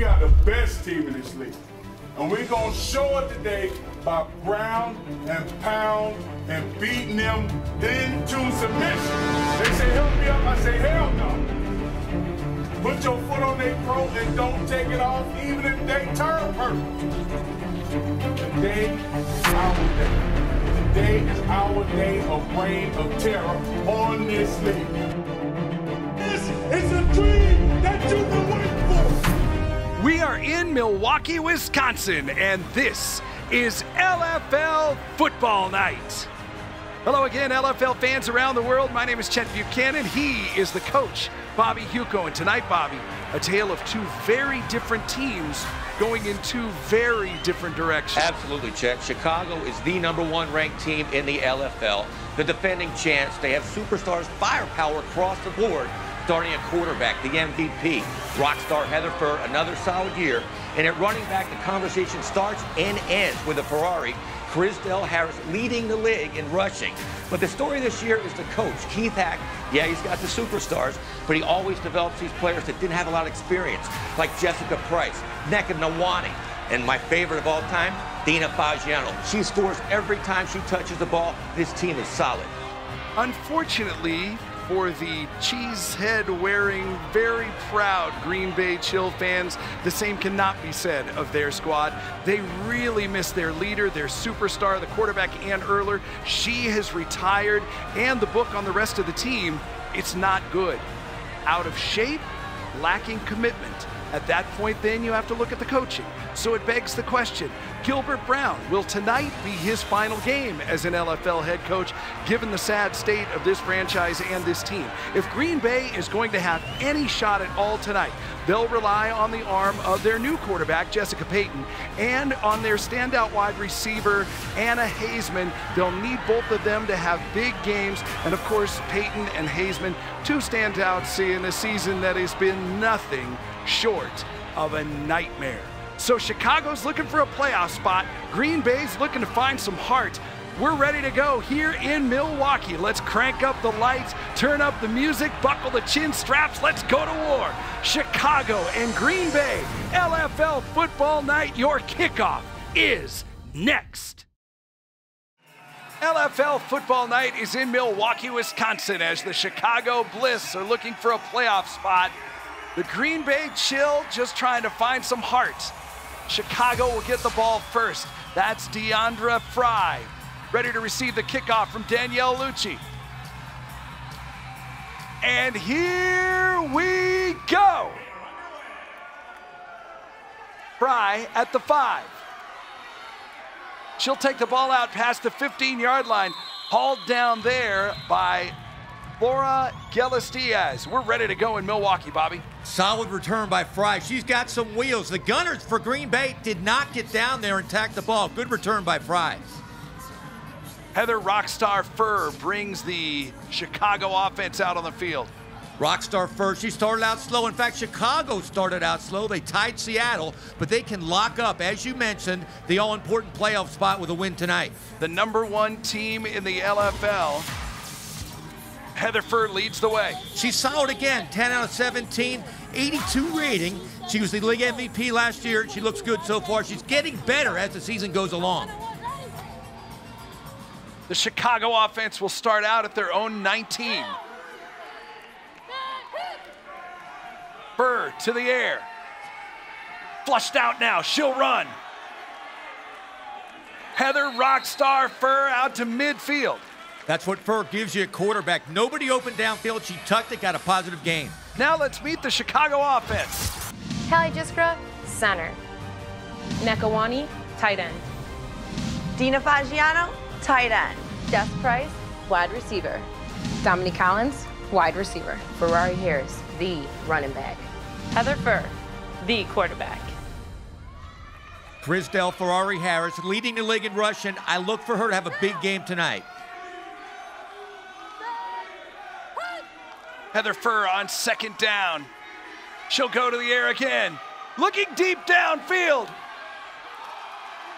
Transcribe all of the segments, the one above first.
we are the best team in this league. And we're going to show it today by ground and pound and beating them into submission. They say, help me up. I say, hell no. Put your foot on their throat and don't take it off, even if they turn purple. Today is our day. Today is our day of reign of terror on this league. This is a dream that you've been waiting. We are in Milwaukee, Wisconsin, and this is LFL Football Night. Hello again, LFL fans around the world. My name is Chet Buchanan. He is the coach, Bobby Hosea. And tonight, Bobby, a tale of two very different teams going in two very different directions. Absolutely, Chet. Chicago is the number one ranked team in the LFL. The defending champs. They have superstars, firepower across the board starting at quarterback, the MVP, rock star Heather Furr, another solid year. And at running back, the conversation starts and ends with a Ferrari. Chris Chrisdell Harris leading the league in rushing. But the story this year is the coach, Keith Hac. Yeah, he's got the superstars, but he always develops these players that didn't have a lot of experience, like Jessica Price, Nneka Nawani, and my favorite of all time, Dina Fagiano. She scores every time she touches the ball. This team is solid. Unfortunately, for the cheesehead wearing, very proud Green Bay Chill fans. The same cannot be said of their squad. They really miss their leader, their superstar, the quarterback, Ann Erler. She has retired, and the book on the rest of the team, it's not good. Out of shape, lacking commitment. At that point, then you have to look at the coaching. So it begs the question Gilbert Brown, will tonight be his final game as an LFL head coach, given the sad state of this franchise and this team? If Green Bay is going to have any shot at all tonight, they'll rely on the arm of their new quarterback, Jessica Payton, and on their standout wide receiver, Anna Hazeman. They'll need both of them to have big games. And of course, Payton and Hazeman, two standouts in a season that has been nothing short of a nightmare. So Chicago's looking for a playoff spot. Green Bay's looking to find some heart. We're ready to go here in Milwaukee. Let's crank up the lights, turn up the music, buckle the chin straps. Let's go to war. Chicago and Green Bay, LFL football night. Your kickoff is next. LFL football night is in Milwaukee, Wisconsin, as the Chicago Bliss are looking for a playoff spot. The Green Bay Chill just trying to find some heart. Chicago will get the ball first. That's Deandra Fry, ready to receive the kickoff from Danielle Lucci. And here we go. Fry at the five. She'll take the ball out past the 15 yard line, hauled down there by Laura Gellis Diaz. We're ready to go in Milwaukee, Bobby. Solid return by Fry. She's got some wheels. The Gunners for Green Bay did not get down there and tack the ball. Good return by Fry. Heather Rockstar Furr brings the Chicago offense out on the field. Rockstar first. She started out slow. In fact, Chicago started out slow. They tied Seattle, but they can lock up, as you mentioned, the all important playoff spot with a win tonight. The number one team in the LFL. Heather Furr leads the way. She's solid again, 10 out of 17, 82 rating. She was the league MVP last year. She looks good so far. She's getting better as the season goes along. The Chicago offense will start out at their own 19. Furr to the air. Flushed out now. She'll run. Heather Rockstar Furr out to midfield. That's what Furr gives you a quarterback. Nobody open downfield. She tucked it, got a positive gain. Now let's meet the Chicago offense. Callie Jiskra, center. Nekawani, tight end. Dina Fagiano, tight end. Jess Price, wide receiver. Dominique Collins, wide receiver. Ferrari Harris, the running back. Heather Furr, the quarterback. Chrisdell Ferrari Harris leading the league in rushing. I look for her to have a big game tonight. Heather Furr on second down. She'll go to the air again. Looking deep downfield.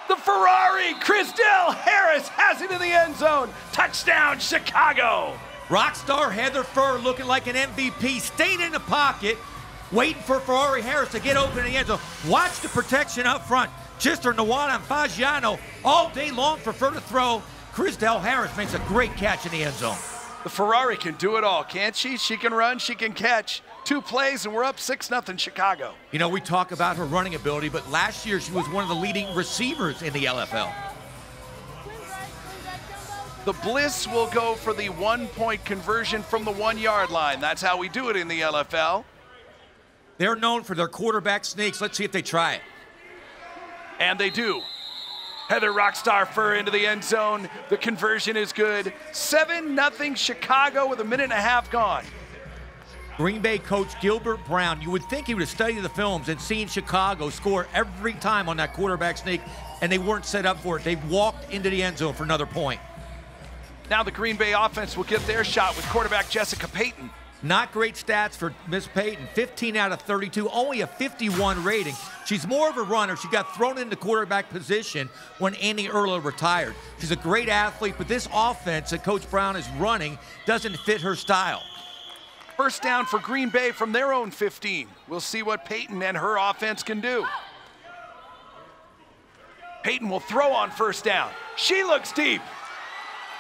The Ferrari, Chrisdell Harris has it in the end zone. Touchdown, Chicago. Rockstar Heather Furr looking like an MVP, staying in the pocket. waiting for Ferrari Harris to get open in the end zone. Watch the protection up front. Chister, Nawada, and Fagiano all day long for further throw. Chris Chrisdell Harris makes a great catch in the end zone. The Ferrari can do it all, can't she? She can run, she can catch. Two plays, and we're up 6 0 Chicago. You know, we talk about her running ability, but last year she was one of the leading receivers in the LFL. The Bliss will go for the one point conversion from the one yard line. That's how we do it in the LFL. They're known for their quarterback sneaks. Let's see if they try it. And they do. Heather Rockstar Furr into the end zone. The conversion is good. 7 0 Chicago with a minute and a half gone. Green Bay coach Gilbert Brown, you would think he would have studied the films and seen Chicago score every time on that quarterback sneak, and they weren't set up for it. They walked into the end zone for another point. Now the Green Bay offense will get their shot with quarterback Jessica Payton. Not great stats for Miss Payton. 15 out of 32, only a 51 rating. She's more of a runner. She got thrown into quarterback position when Andy Erla retired. She's a great athlete, but this offense that Coach Brown is running doesn't fit her style. First down for Green Bay from their own 15. We'll see what Payton and her offense can do. Payton will throw on first down. She looks deep.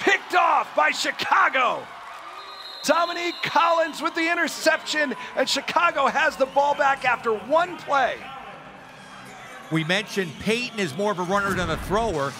Picked off by Chicago. Dominique Collins with the interception, and Chicago has the ball back after one play. We mentioned Peyton is more of a runner than a thrower.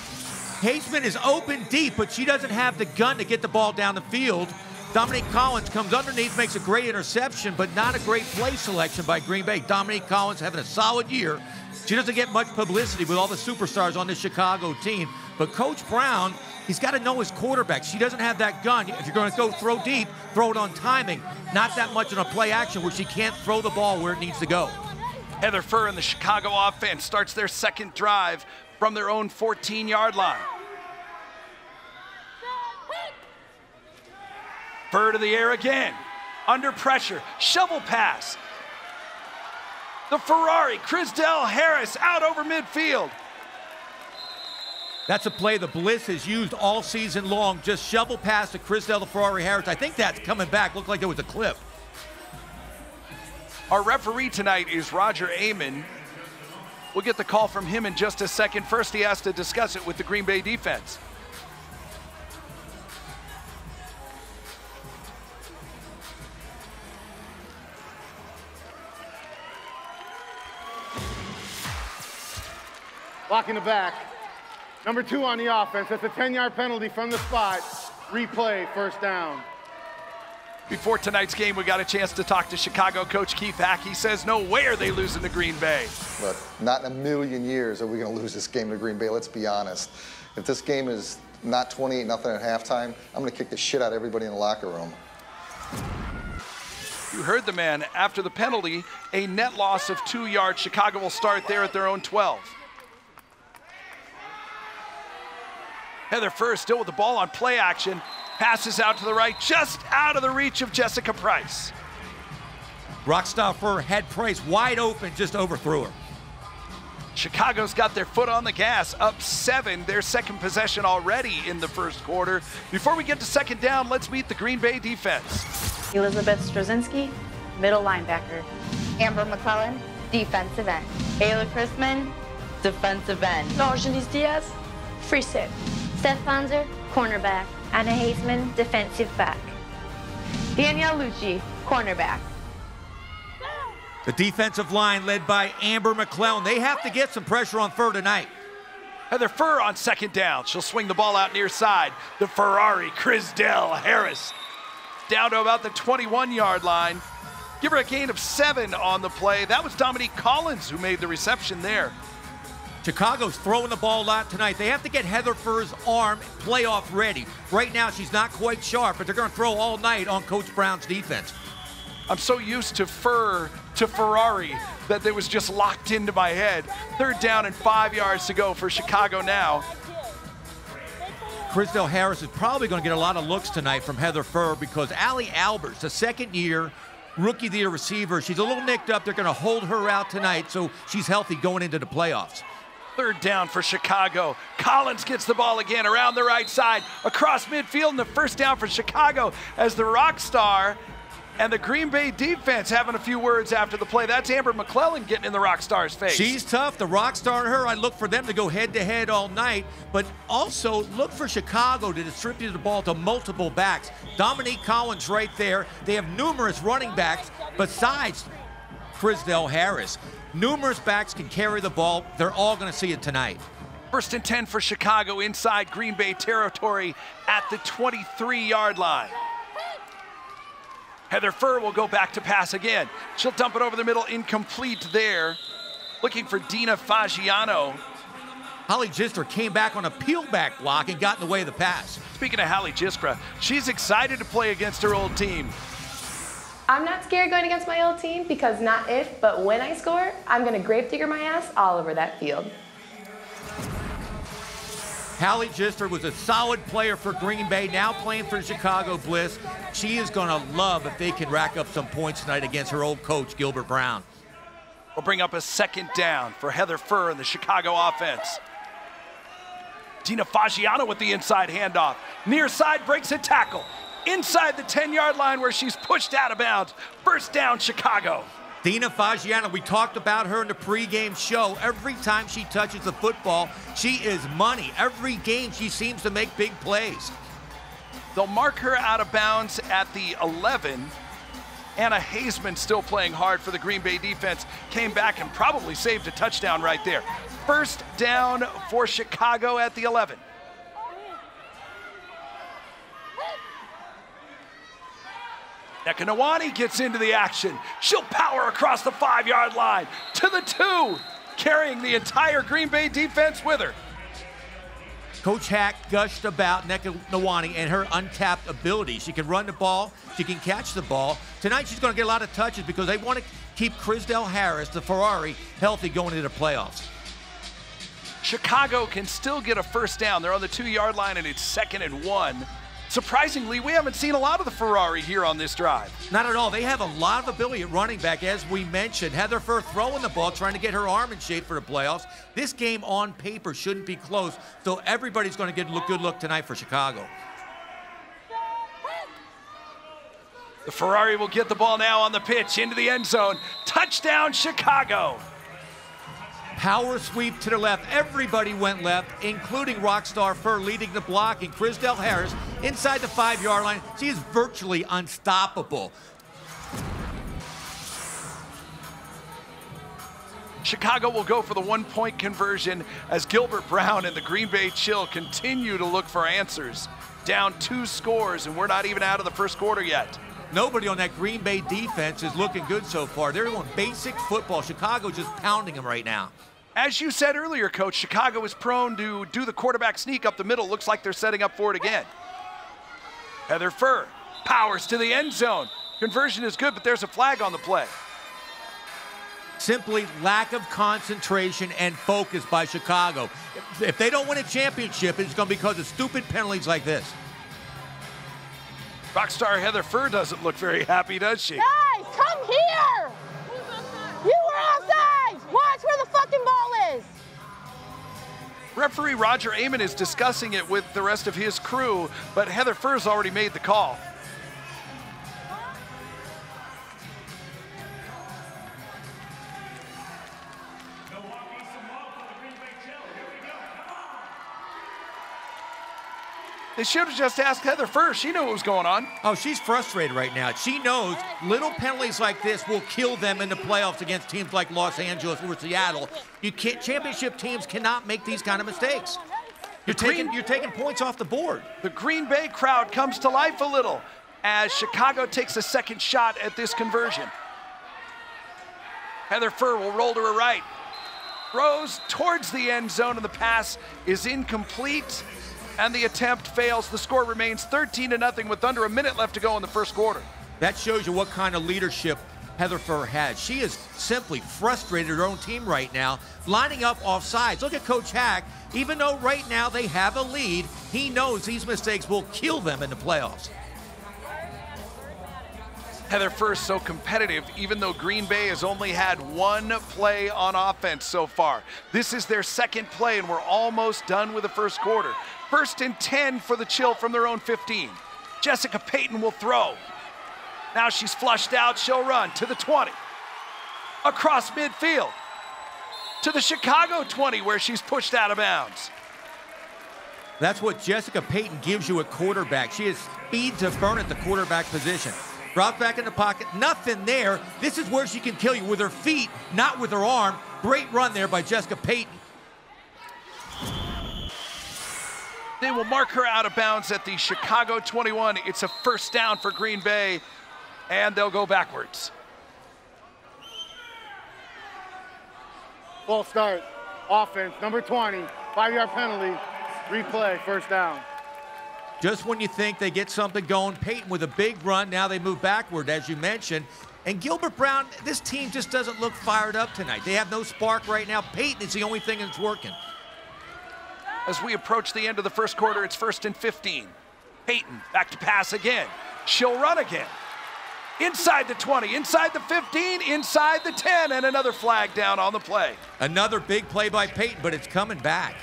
Haseman is open deep, but she doesn't have the gun to get the ball down the field. Dominique Collins comes underneath, makes a great interception, but not a great play selection by Green Bay. Dominique Collins having a solid year. She doesn't get much publicity with all the superstars on the Chicago team, but Coach Brown He's got to know his quarterback. She doesn't have that gun. If you're going to go throw deep, throw it on timing, not that much on a play action where she can't throw the ball where it needs to go. Heather Furr and the Chicago offense starts their second drive from their own 14 yard line. Furr to the air again. Under pressure. Shovel pass. The Ferrari, Chrisdell Harris out over midfield. That's a play the Bliss has used all season long. Just shovel pass to Chrisdell Ferrari Harris. I think that's coming back. Looked like there was a clip. Our referee tonight is Roger Amon. We'll get the call from him in just a second. First, he has to discuss it with the Green Bay defense. Blocking the back. Number two on the offense. That's a 10-yard penalty from the spot. Replay, first down. Before tonight's game, we got a chance to talk to Chicago coach Keith Hac. He says no way are they losing to Green Bay. Look, not in a million years are we going to lose this game to Green Bay. Let's be honest. If this game is not 28 nothing at halftime, I'm going to kick the shit out of everybody in the locker room. You heard the man. After the penalty, a net loss of two yards. Chicago will start there at their own 12. Heather Furr still with the ball on play action. Passes out to the right, just out of the reach of Jessica Price. Rockstar Furr had Price wide open, just overthrew her. Chicago's got their foot on the gas, up seven, their second possession already in the first quarter. Before we get to second down, let's meet the Green Bay defense. Elizabeth Straczynski, middle linebacker. Amber McClellan, defensive end. Ayla Chrisman, defensive end. Angelis Diaz, free set. Steph Ponzer, cornerback. Anna Haseman, defensive back. Danielle Lucci, cornerback. The defensive line led by Amber McClellan. They have to get some pressure on Furr tonight. Heather Furr on second down. She'll swing the ball out near side. The Ferrari, Chrisdell Harris, down to about the 21 yard line. Give her a gain of seven on the play. That was Dominique Collins who made the reception there. Chicago's throwing the ball a lot tonight. They have to get Heather Furr's arm playoff ready. Right now, she's not quite sharp, but they're going to throw all night on Coach Brown's defense. I'm so used to Furr to Ferrari that it was just locked into my head. Third down and five yards to go for Chicago now. Chrisdell Harris is probably going to get a lot of looks tonight from Heather Furr because Allie Alberts, the second year rookie of the year receiver, she's a little nicked up. They're going to hold her out tonight so she's healthy going into the playoffs. Third down for Chicago. Collins gets the ball again around the right side, across midfield, and the first down for Chicago as the rock star And the Green Bay defense having a few words after the play. That's Amber McClellan getting in the rock star's face. She's tough. The rock star and her, I look for them to go head to head all night, but also look for Chicago to distribute the ball to multiple backs. Dominique Collins right there. They have numerous running backs besides Chrisdell Harris. Numerous backs can carry the ball. They're all going to see it tonight. First and 10 for Chicago inside Green Bay territory at the 23 yard line. Heather Furr will go back to pass again. She'll dump it over the middle, incomplete there. Looking for Dina Fagiano. Holly Gister came back on a peel back block and got in the way of the pass. Speaking of Holly Giskra, she's excited to play against her old team. I'm not scared going against my old team because not if, but when I score, I'm going to grave digger my ass all over that field. Hallie Gister was a solid player for Green Bay, now playing for Chicago Bliss. She is going to love if they can rack up some points tonight against her old coach, Gilbert Brown. We'll bring up a second down for Heather Furr in the Chicago offense. Dina Fagiano with the inside handoff. Near side breaks a tackle. Inside the 10 yard line where she's pushed out of bounds. First down, Chicago. Dina Fagiano, we talked about her in the pregame show. Every time she touches the football, she is money. Every game she seems to make big plays. They'll mark her out of bounds at the 11. Anna Hazeman still playing hard for the Green Bay defense. Came back and probably saved a touchdown right there. First down for Chicago at the 11. Nekanawani gets into the action. She'll power across the five yard line to the two, carrying the entire Green Bay defense with her. Coach Hac gushed about Nekanawani and her untapped ability. She can run the ball, she can catch the ball. Tonight she's going to get a lot of touches because they want to keep Chrisdell Harris, the Ferrari, healthy going into the playoffs. Chicago can still get a first down. They're on the two yard line and it's second and one. Surprisingly, we haven't seen a lot of the Ferrari here on this drive. Not at all. They have a lot of ability at running back, as we mentioned. Heather Furr throwing the ball, trying to get her arm in shape for the playoffs. This game on paper shouldn't be close, so everybody's going to get a good look tonight for Chicago. The Ferrari will get the ball now on the pitch into the end zone. Touchdown, Chicago. Power sweep to the left. Everybody went left, including Rockstar Furr leading the block and Chrisdell Harris inside the five yard line. She is virtually unstoppable. Chicago will go for the one point conversion as Gilbert Brown and the Green Bay Chill continue to look for answers. Down two scores, and we're not even out of the first quarter yet. Nobody on that Green Bay defense is looking good so far. They're doing basic football. Chicago just pounding them right now. As you said earlier, Coach, Chicago is prone to do the quarterback sneak up the middle. Looks like they're setting up for it again. Heather Furr powers to the end zone. Conversion is good, but there's a flag on the play. Simply lack of concentration and focus by Chicago. If they don't win a championship, it's going to be because of stupid penalties like this. Rockstar Heather Furr doesn't look very happy, does she? Guys, come here! You were outside! Watch where the fucking ball is! Referee Roger Amon is discussing it with the rest of his crew, but Heather Furr's already made the call. They should have just asked Heather first. She knew what was going on. Oh, she's frustrated right now. She knows little penalties like this will kill them in the playoffs against teams like Los Angeles or Seattle. You can't. Championship teams cannot make these kind of mistakes. You're taking you're taking points off the board. The Green Bay crowd comes to life a little as Chicago takes a second shot at this conversion. Heather Furr will roll to her right. Throws towards the end zone, and the pass is incomplete and the attempt fails. The score remains 13 to nothing with under a minute left to go in the first quarter. That shows you what kind of leadership Heather Furr has. She is simply frustrated her own team right now, lining up off sides. Look at Coach Hac. Even though right now they have a lead, he knows these mistakes will kill them in the playoffs. Heather first, so competitive, even though Green Bay has only had one play on offense so far. This is their second play, and we're almost done with the first quarter. First and 10 for the Chill from their own 15. Jessica Payton will throw. Now she's flushed out. She'll run to the 20. Across midfield to the Chicago 20 where she's pushed out of bounds. That's what Jessica Payton gives you at quarterback. She has speed to burn at the quarterback position. Drop back in the pocket, nothing there. This is where she can kill you with her feet, not with her arm. Great run there by Jessica Payton. They will mark her out of bounds at the Chicago 21. It's a first down for Green Bay, and they'll go backwards. Full start. Offense, number 20. Five yard penalty. Replay, first down. Just when you think they get something going, Peyton with a big run. Now they move backward, as you mentioned. And Gilbert Brown, this team just doesn't look fired up tonight. They have no spark right now. Peyton is the only thing that's working. As we approach the end of the first quarter, it's first and 15. Peyton back to pass again. She'll run again. Inside the 20, inside the 15, inside the 10, and another flag down on the play. Another big play by Peyton, but it's coming back.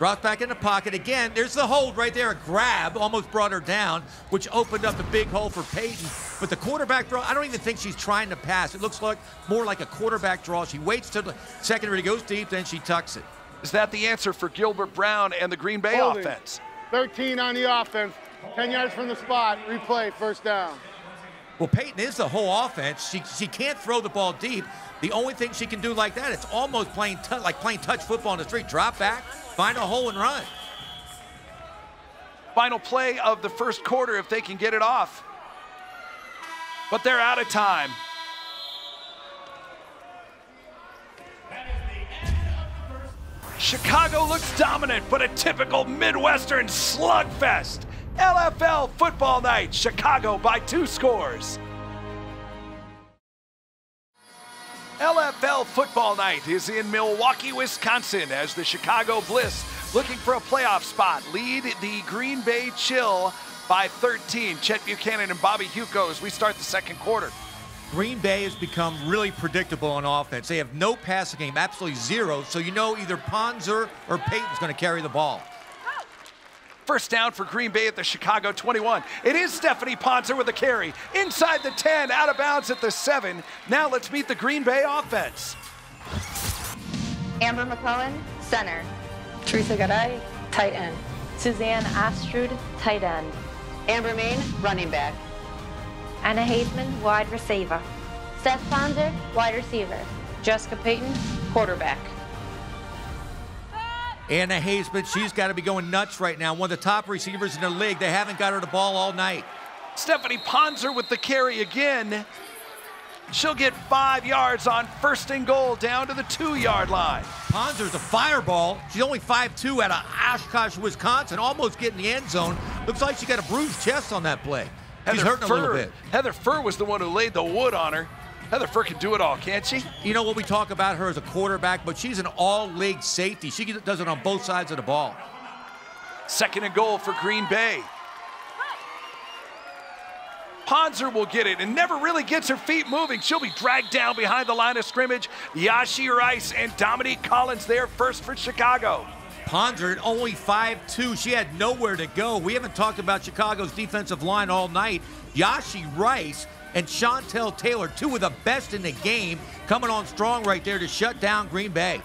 Brought back in the pocket again. There's the hold right there. A grab almost brought her down, which opened up a big hole for Payton. But the quarterback draw, I don't even think she's trying to pass. It looks like more like a quarterback draw. She waits till the secondary goes deep, then she tucks it. Is that the answer for Gilbert Brown and the Green Bay Holding. offense? 13 on the offense. 10 yards from the spot. Replay, first down. Well, Payton is the whole offense. She, she can't throw the ball deep. The only thing she can do like that, it's almost playing like playing touch football on the street. Drop back, find a hole and run. Final play of the first quarter if they can get it off. But they're out of time. Chicago looks dominant, but a typical Midwestern slugfest. LFL football night, Chicago by two scores. LFL football night is in Milwaukee, Wisconsin, as the Chicago Bliss, looking for a playoff spot, lead the Green Bay Chill by 13. Chet Buchanan and Bobby Hosea as we start the second quarter. Green Bay has become really predictable on offense. They have no passing game, absolutely zero. So you know either Ponzer or Peyton's going to carry the ball. First down for Green Bay at the Chicago 21. It is Stephanie Ponzer with a carry. Inside the 10, out of bounds at the 7. Now let's meet the Green Bay offense. Amber McClellan, center. Teresa Garay, tight end. Suzanne Astrud, tight end. Amber Main, running back. Anna Hazeman, wide receiver. Steph Ponzer, wide receiver. Jessica Payton, quarterback. Anna Hazeman, she's got to be going nuts right now. One of the top receivers in the league. They haven't got her the ball all night. Stephanie Ponzer with the carry again. She'll get five yards on first and goal down to the two yard line. Ponzer's a fireball. She's only 5'2 out of Oshkosh, Wisconsin, almost getting the end zone. Looks like she got a bruised chest on that play. She's hurting Furr, a little bit. Heather Furr was the one who laid the wood on her. Heather Furr can do it all, can't she? You know what we talk about her as a quarterback, but she's an all-league safety. She does it on both sides of the ball. Second and goal for Green Bay. Ponzer will get it and never really gets her feet moving. She'll be dragged down behind the line of scrimmage. Yashi Rice and Dominique Collins there first for Chicago. Ponzer at only 5'2. She had nowhere to go. We haven't talked about Chicago's defensive line all night. Yashi Rice and Chantel Taylor, two of the best in the game, coming on strong right there to shut down Green Bay.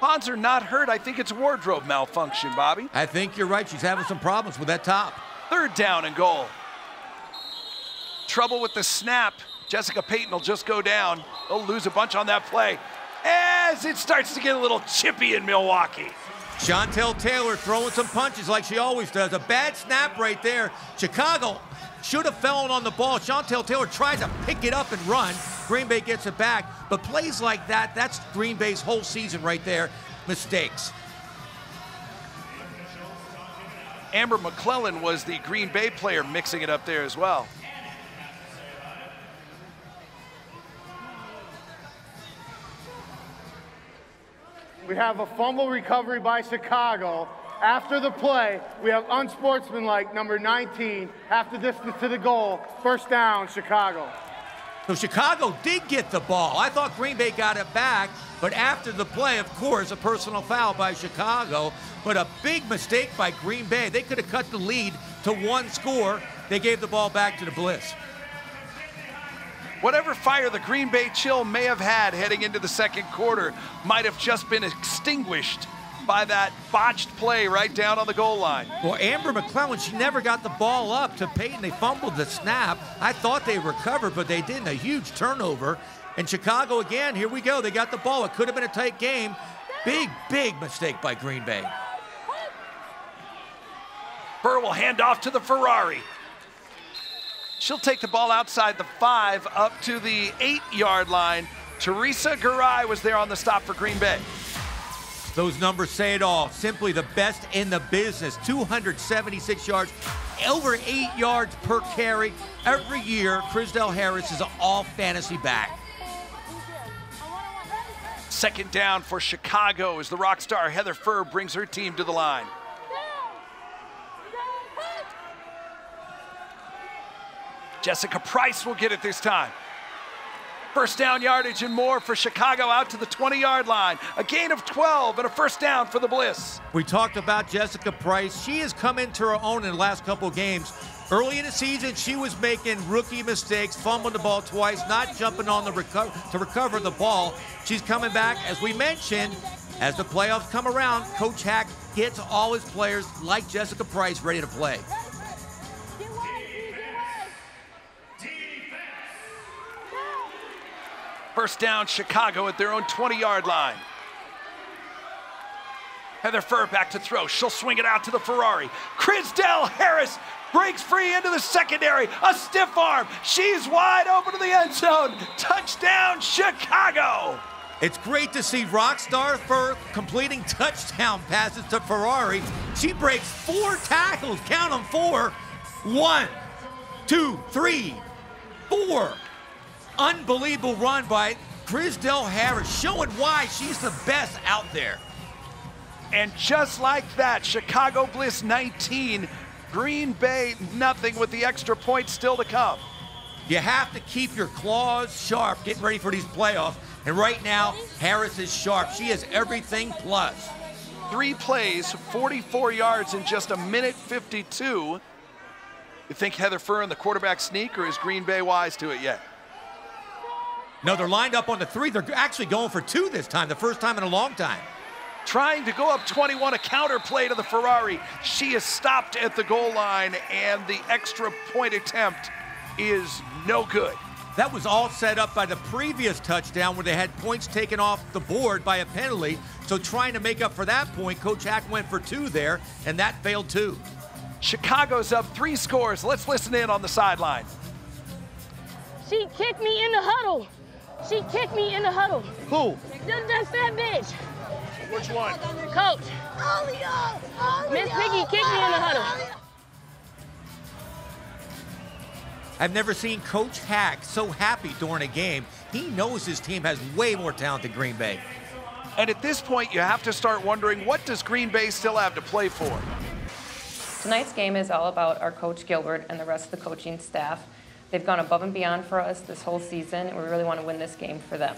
Ponzer not hurt. I think it's wardrobe malfunction, Bobby. I think you're right. She's having some problems with that top. Third down and goal. Trouble with the snap. Jessica Payton will just go down. They'll lose a bunch on that play as it starts to get a little chippy in Milwaukee. Chantel Taylor throwing some punches like she always does. A bad snap right there. Chicago should have fallen on the ball. Chantel Taylor tried to pick it up and run. Green Bay gets it back. But plays like that, that's Green Bay's whole season right there. Mistakes. Amber McClellan was the Green Bay player mixing it up there as well. We have a fumble recovery by Chicago. After the play, we have unsportsmanlike number 19, half the distance to the goal. First down, Chicago. So Chicago did get the ball. I thought Green Bay got it back, but after the play, of course, a personal foul by Chicago, but a big mistake by Green Bay. They could have cut the lead to one score. They gave the ball back to the Bliss. Whatever fire the Green Bay Chill may have had heading into the second quarter might have just been extinguished by that botched play right down on the goal line. Well, Amber McClellan, she never got the ball up to Peyton. They fumbled the snap. I thought they recovered, but they didn't. A huge turnover. And Chicago again, here we go. They got the ball. It could have been a tight game. Big, big mistake by Green Bay. Furr will hand off to the Ferrari. She'll take the ball outside the five up to the eight yard line. Teresa Garay was there on the stop for Green Bay. Those numbers say it all. Simply the best in the business. 276 yards, over eight yards per carry. Every year, Chrisdell Harris is an all fantasy back. Second down for Chicago as the rock star Heather Furr brings her team to the line. Jessica Price will get it this time. First down yardage and more for Chicago out to the 20 yard line. A gain of 12 and a first down for the Bliss. We talked about Jessica Price. She has come into her own in the last couple games. Early in the season, she was making rookie mistakes, fumbling the ball twice, not jumping on the to recover the ball. She's coming back, as we mentioned, as the playoffs come around. Coach Hac gets all his players like Jessica Price ready to play. First down, Chicago at their own 20 yard line. Heather Furr back to throw. She'll swing it out to the Ferrari. Chrisdell Harris breaks free into the secondary. A stiff arm. She's wide open to the end zone. Touchdown, Chicago. It's great to see Rockstar Furr completing touchdown passes to Ferrari. She breaks four tackles. Count them four. One, two, three, four. Unbelievable run by Chrisdell Harris, showing why she's the best out there. And just like that, Chicago Bliss 19, Green Bay nothing with the extra points still to come. You have to keep your claws sharp, getting ready for these playoffs. And right now, Harris is sharp. She is everything plus. Three plays, 44 yards in just a minute 52. You think Heather Furr and the quarterback sneak, or is Green Bay wise to it yet? No, they're lined up on the three. They're actually going for two this time, the first time in a long time. Trying to go up 21, a counter play to the Ferrari. She is stopped at the goal line, and the extra point attempt is no good. That was all set up by the previous touchdown where they had points taken off the board by a penalty. So trying to make up for that point, Coach Hac went for two there, and that failed too. Chicago's up three scores. Let's listen in on the sideline. She kicked me in the huddle. She kicked me in the huddle. Who? That, that fat bitch. Which one? Coach. Miss Piggy kicked me in the huddle. I've never seen Coach Hac so happy during a game. He knows his team has way more talent than Green Bay. And at this point, you have to start wondering what does Green Bay still have to play for? Tonight's game is all about our coach Gilbert and the rest of the coaching staff. They've gone above and beyond for us this whole season, and we really want to win this game for them.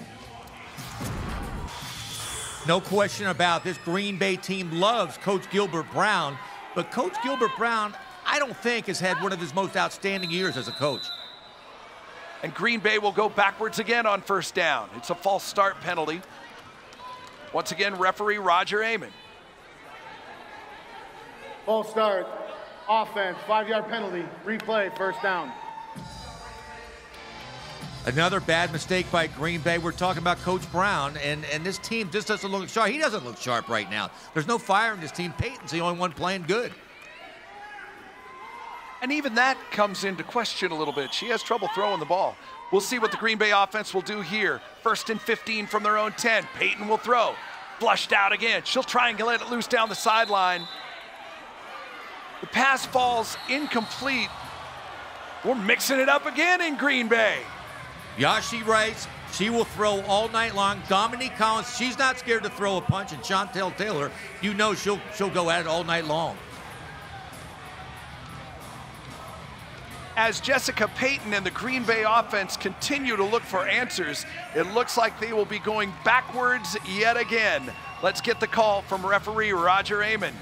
No question about this Green Bay team loves Coach Gilbert Brown, but Coach Gilbert Brown, I don't think, has had one of his most outstanding years as a coach. And Green Bay will go backwards again on first down. It's a false start penalty. Once again, referee Roger Amon. False start. Offense, five yard penalty, replay, first down. Another bad mistake by Green Bay. We're talking about Coach Brown, and, and this team just doesn't look sharp. He doesn't look sharp right now. There's no fire in this team. Peyton's the only one playing good. And even that comes into question a little bit. She has trouble throwing the ball. We'll see what the Green Bay offense will do here. First and 15 from their own 10. Peyton will throw. Flushed out again. She'll try and let it loose down the sideline. The pass falls incomplete. We're mixing it up again in Green Bay. Yashi Rice, she will throw all night long. Dominique Collins, she's not scared to throw a punch. And Chantel Taylor, you know she'll she'll go at it all night long. As Jessica Payton and the Green Bay offense continue to look for answers, it looks like they will be going backwards yet again. Let's get the call from referee Roger Amon.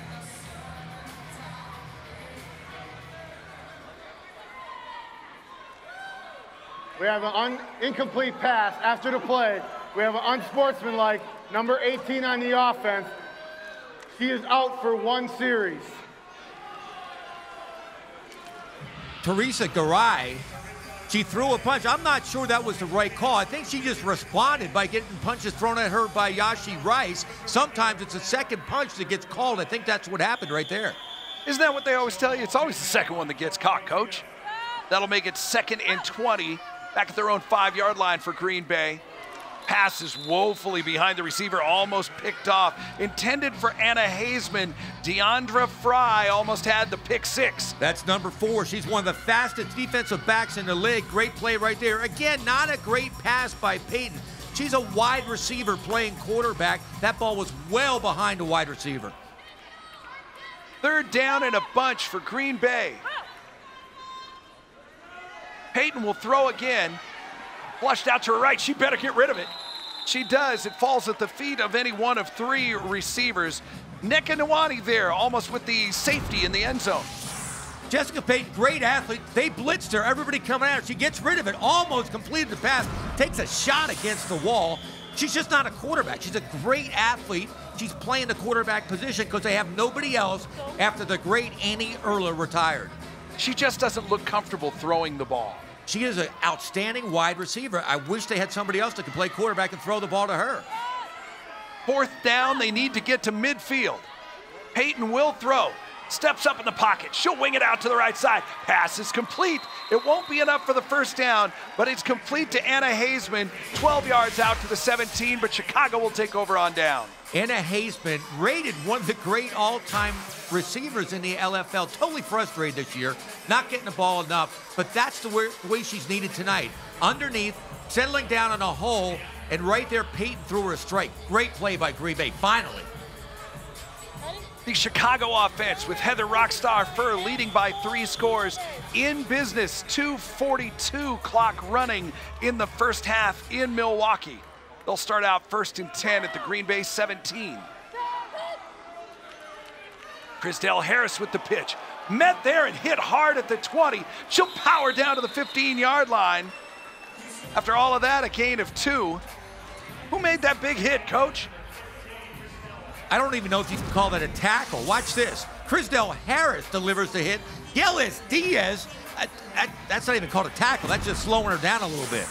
We have an un- incomplete pass after the play. We have an unsportsmanlike number 18 on the offense. She is out for one series. Teresa Garay, she threw a punch. I'm not sure that was the right call. I think she just responded by getting punches thrown at her by Yashi Rice. Sometimes it's a second punch that gets called. I think that's what happened right there. Isn't that what they always tell you? It's always the second one that gets caught, coach. That'll make it second and 20 back at their own five yard line for Green Bay. Passes woefully behind the receiver, almost picked off. Intended for Anna Hazeman. Deandra Fry almost had the pick six. That's number four. She's one of the fastest defensive backs in the league. Great play right there. Again, not a great pass by Peyton. She's a wide receiver playing quarterback. That ball was well behind a wide receiver. Third down and a bunch for Green Bay. Peyton will throw again. Flushed out to her right. She better get rid of it. She does. It falls at the feet of any one of three receivers. Neka Nwani there, almost with the safety in the end zone. Jessica Payton, great athlete. They blitzed her. Everybody coming at her. She gets rid of it. Almost completed the pass. Takes a shot against the wall. She's just not a quarterback. She's a great athlete. She's playing the quarterback position because they have nobody else after the great Annie Erler retired. She just doesn't look comfortable throwing the ball. She is an outstanding wide receiver. I wish they had somebody else that could play quarterback and throw the ball to her. Fourth down, they need to get to midfield. Peyton will throw. Steps up in the pocket. She'll wing it out to the right side. Pass is complete. It won't be enough for the first down, but it's complete to Anna Hazeman. 12 yards out to the 17, but Chicago will take over on down. Anna Hazeman, rated one of the great all-time receivers in the LFL. Totally frustrated this year, not getting the ball enough, but that's the way, the way she's needed tonight. Underneath, settling down in a hole, and right there, Peyton threw her a strike. Great play by Green Bay, finally. The Chicago offense with Heather Rockstar Furr leading by three scores in business. 242 clock running in the first half in Milwaukee. They'll start out first and 10 at the Green Bay 17. Chrisdell Harris with the pitch. Met there and hit hard at the 20. She'll power down to the 15 yard line. After all of that, a gain of two. Who made that big hit, coach? I don't even know if you can call that a tackle. Watch this. Chrisdell Harris delivers the hit. Gillis Diaz, uh, that, that's not even called a tackle. That's just slowing her down a little bit.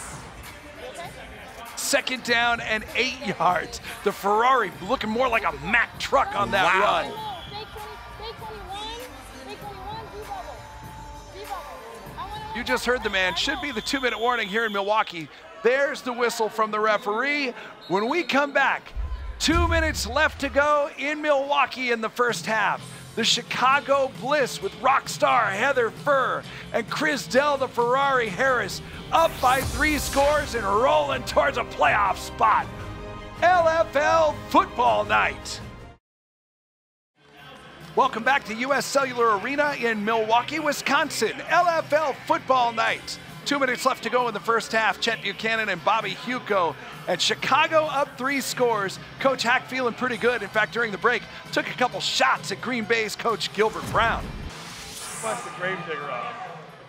Second down and eight yards. The Ferrari looking more like a Mack truck on that Wow. run. You just heard the man. Should be the two minute warning here in Milwaukee. There's the whistle from the referee. When we come back, two minutes left to go in Milwaukee in the first half. The Chicago Bliss with rock star Heather Furr and Chrisdell, the Ferrari Harris, up by three scores and rolling towards a playoff spot. LFL football night. Welcome back to U.S. Cellular Arena in Milwaukee, Wisconsin. LFL football night. Two minutes left to go in the first half. Chet Buchanan and Bobby Hosea. And Chicago up three scores. Coach Hac feeling pretty good. In fact, during the break, took a couple shots at Green Bay's coach Gilbert Brown. Bust the grave digger on.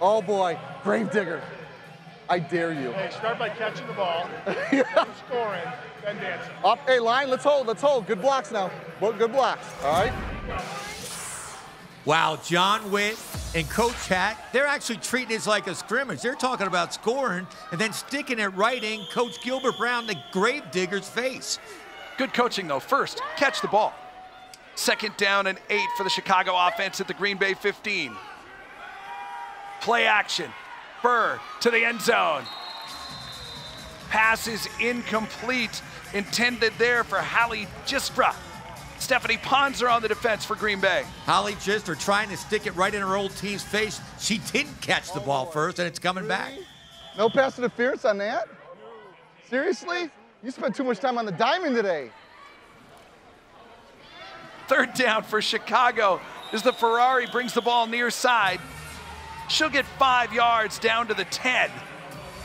Oh boy, grave digger. I dare you. Hey, start by catching the ball, then scoring, then dancing. Up, hey, line, let's hold, let's hold. Good blocks now. Well, Good blocks, all right? Wow, John Witt and Coach Hac, they're actually treating this like a scrimmage. They're talking about scoring and then sticking it right in Coach Gilbert Brown, the gravedigger's face. Good coaching, though. First, catch the ball. Second down and eight for the Chicago offense at the Green Bay 15. Play action. Furr to the end zone. Pass is incomplete. Intended there for Hallie Gistra. Stephanie Ponzer on the defense for Green Bay. Holly Gister trying to stick it right in her old team's face. She didn't catch the ball first, and it's coming back. No pass interference on that? Seriously? You spent too much time on the diamond today. Third down for Chicago as the Ferrari brings the ball near side. She'll get five yards down to the 10.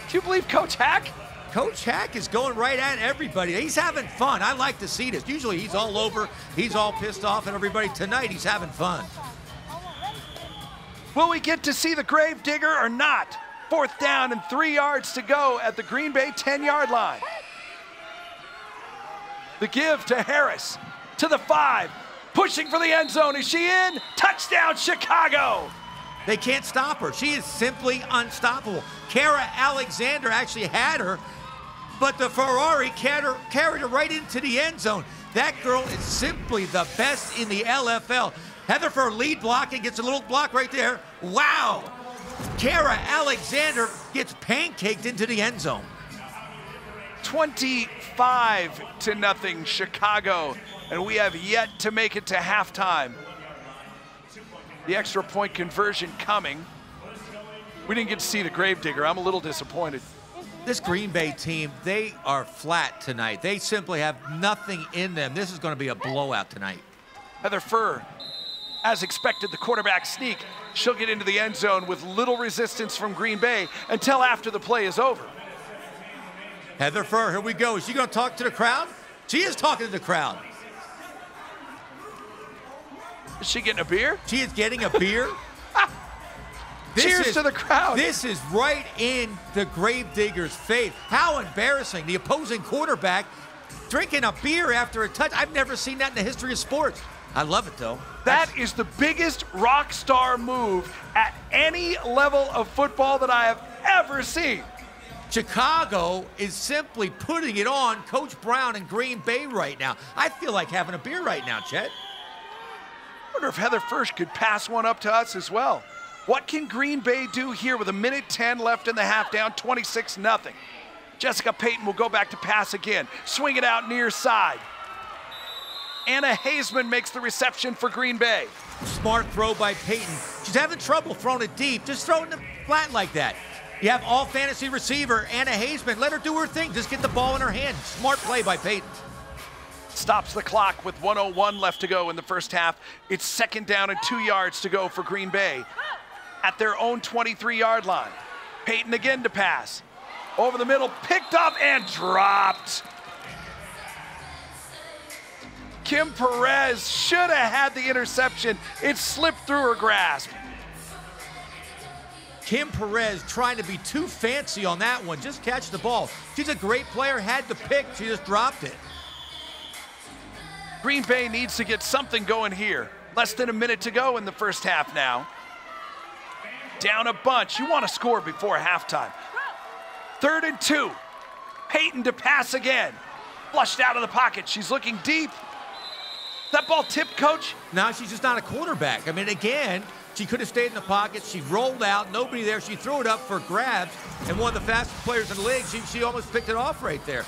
Do you believe Coach Hac? Coach Hac is going right at everybody. He's having fun. I like to see this. Usually he's all over, he's all pissed off at everybody. Tonight he's having fun. Will we get to see the grave digger or not? Fourth down and three yards to go at the Green Bay 10 yard line. The give to Harris to the five, pushing for the end zone. Is she in? Touchdown, Chicago! They can't stop her. She is simply unstoppable. Kara Alexander actually had her, but the Ferrari carried her, carried her right into the end zone. That girl is simply the best in the LFL. Heather for lead block and gets a little block right there. Wow! Kara Alexander gets pancaked into the end zone. 25 to nothing, Chicago, and we have yet to make it to halftime. The extra point conversion coming. We didn't get to see the Gravedigger. I'm a little disappointed. This Green Bay team, they are flat tonight. They simply have nothing in them. This is going to be a blowout tonight. Heather Furr, as expected, the quarterback sneak. She'll get into the end zone with little resistance from Green Bay until after the play is over. Heather Furr, here we go. Is she going to talk to the crowd? She is talking to the crowd. Is she getting a beer? She is getting a beer. Cheers is, to the crowd. This is right in the Gravedigger's face. How embarrassing. The opposing quarterback drinking a beer after a touch. I've never seen that in the history of sports. I love it, though. That That's... is the biggest rock star move at any level of football that I have ever seen. Chicago is simply putting it on Coach Brown and Green Bay right now. I feel like having a beer right now, Chet. Wonder if Heather Furr could pass one up to us as well. What can Green Bay do here with a minute 10 left in the half, down 26 0 Jessica Payton will go back to pass again. Swing it out near side. Anna Hazeman makes the reception for Green Bay. Smart throw by Payton. She's having trouble throwing it deep. Just throw it flat like that. You have all fantasy receiver Anna Hazeman. Let her do her thing. Just get the ball in her hand. Smart play by Payton. Stops the clock with 101 left to go in the first half. It's second down and two yards to go for Green Bay at their own 23 yard line. Peyton again to pass. Over the middle, picked up and dropped. Kim Perez should have had the interception. It slipped through her grasp. Kim Perez trying to be too fancy on that one. Just catch the ball. She's a great player, had the pick, she just dropped it. Green Bay needs to get something going here. Less than a minute to go in the first half now. Down a bunch. You want to score before halftime. Third and two. Peyton to pass again. Flushed out of the pocket. She's looking deep. That ball tipped, coach? Now she's just not a quarterback. I mean, again, she could have stayed in the pocket. She rolled out, nobody there. She threw it up for grabs, and one of the fastest players in the league, she, she almost picked it off right there.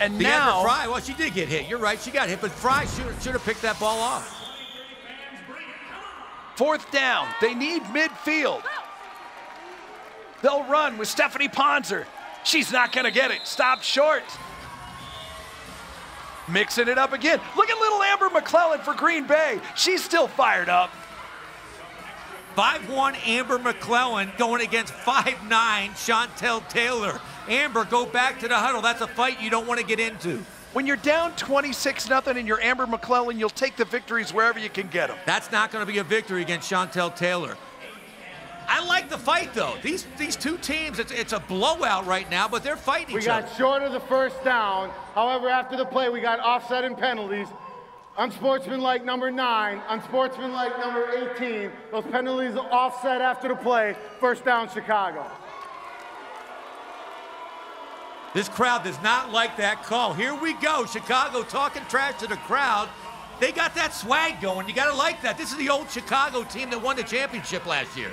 And Deandra now, Fry, well, she did get hit. You're right, she got hit, but Fry should, should have picked that ball off. Fourth down. They need midfield. They'll run with Stephanie Ponzer. She's not going to get it. Stop short. Mixing it up again. Look at little Amber McClellan for Green Bay. She's still fired up. 5'1 Amber McClellan going against five-nine Chantel Taylor. Amber, go back to the huddle. That's a fight you don't want to get into. When you're down 26 nothing and you're Amber McClellan, you'll take the victories wherever you can get them. That's not going to be a victory against Chantel Taylor. I like the fight though. These these two teams, it's, it's a blowout right now, but they're fighting we each got short of the first down. However, after the play, we got offset and penalties. Unsportsmanlike number nine, unsportsmanlike number 18. Those penalties are offset after the play. First down, Chicago. This crowd does not like that call. Here we go. Chicago talking trash to the crowd. They got that swag going. You got to like that. This is the old Chicago team that won the championship last year.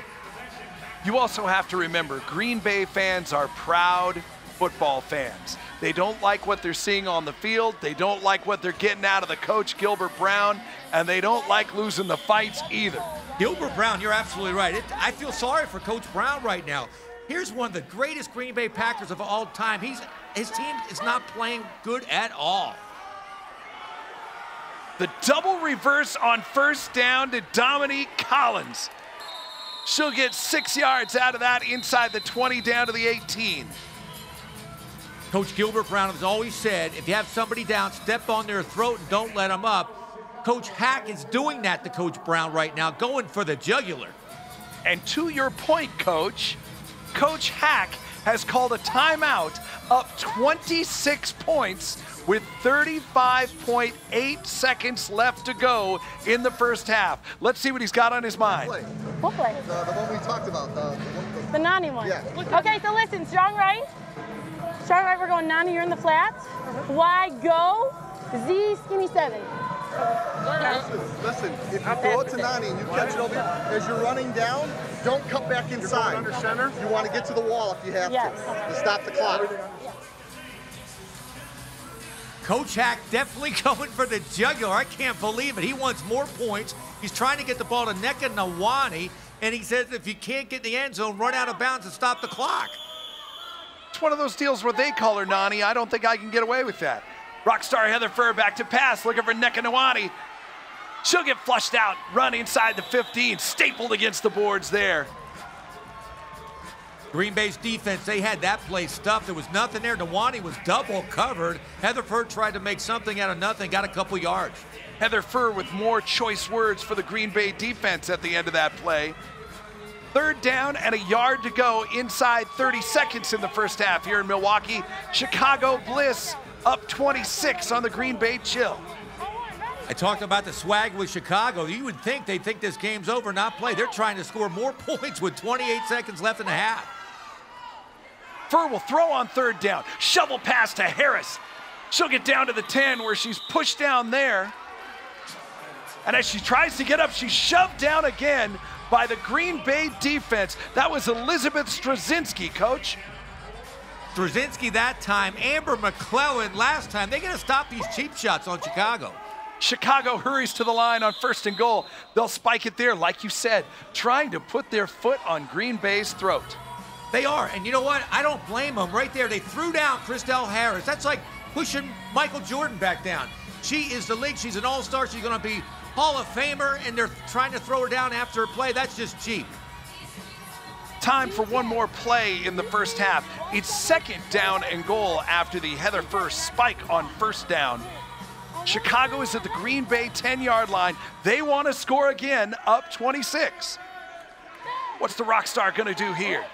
You also have to remember Green Bay fans are proud football fans. They don't like what they're seeing on the field. They don't like what they're getting out of the coach, Gilbert Brown, and they don't like losing the fights either. Gilbert Brown, you're absolutely right. It, I feel sorry for Coach Brown right now. Here's one of the greatest Green Bay Packers of all time. He's his team is not playing good at all. The double reverse on first down to Dominique Collins. She'll get six yards out of that inside the 20 down to the 18. Coach Gilbert Brown has always said if you have somebody down, step on their throat and don't let them up. Coach Hac is doing that to Coach Brown right now, going for the jugular. And to your point, Coach, Coach Hac has called a timeout up 26 points with 35.8 seconds left to go in the first half. Let's see what he's got on his mind. What play? The, uh, the one we talked about. The, the, one, The Nani one. Yeah. Okay, so listen, strong right. Strong right, we're going Nani, you're in the flats. Y, go. Z, skinny seven. Listen, listen, if you throw it to Nani and you catch it over here, as you're running down, don't cut back inside. under center? You want to get to the wall if you have Yes. to, to stop the clock. Coach Hac definitely going for the jugular. I can't believe it. He wants more points. He's trying to get the ball to Nneka Nawani, and he says if you can't get in the end zone, run out of bounds and stop the clock. It's one of those deals where they call her Nani. I don't think I can get away with that. Rockstar Heather Furr back to pass, looking for Nneka Nawani. She'll get flushed out, run inside the 15, stapled against the boards there. Green Bay's defense, they had that play stuffed. There was nothing there. Nawani was double covered. Heather Furr tried to make something out of nothing, got a couple yards. Heather Furr with more choice words for the Green Bay defense at the end of that play. Third down and a yard to go inside 30 seconds in the first half here in Milwaukee. Chicago Bliss up 26 on the Green Bay Chill. I talked about the swag with Chicago. You would think they'd think this game's over, not play. They're trying to score more points with 28 seconds left in the half. Furr will throw on third down. Shovel pass to Harris. She'll get down to the 10 where she's pushed down there. And as she tries to get up, she's shoved down again by the Green Bay defense. That was Elizabeth Straczynski, coach. Straczynski that time, Amber McClellan last time. They got to stop these cheap shots on Chicago. Chicago hurries to the line on first and goal. They'll spike it there, like you said, trying to put their foot on Green Bay's throat. They are, and you know what? I don't blame them. Right there, they threw down Chrisdell Harris. That's like pushing Michael Jordan back down. She is the league. She's an all-star. She's going to be Hall of Famer, and they're trying to throw her down after a play. That's just cheap. Time for one more play in the first half. It's second down and goal after the Heather Furr's spike on first down. Chicago is at the Green Bay 10 yard line. They want to score again, up 26. What's the rock star going to do here?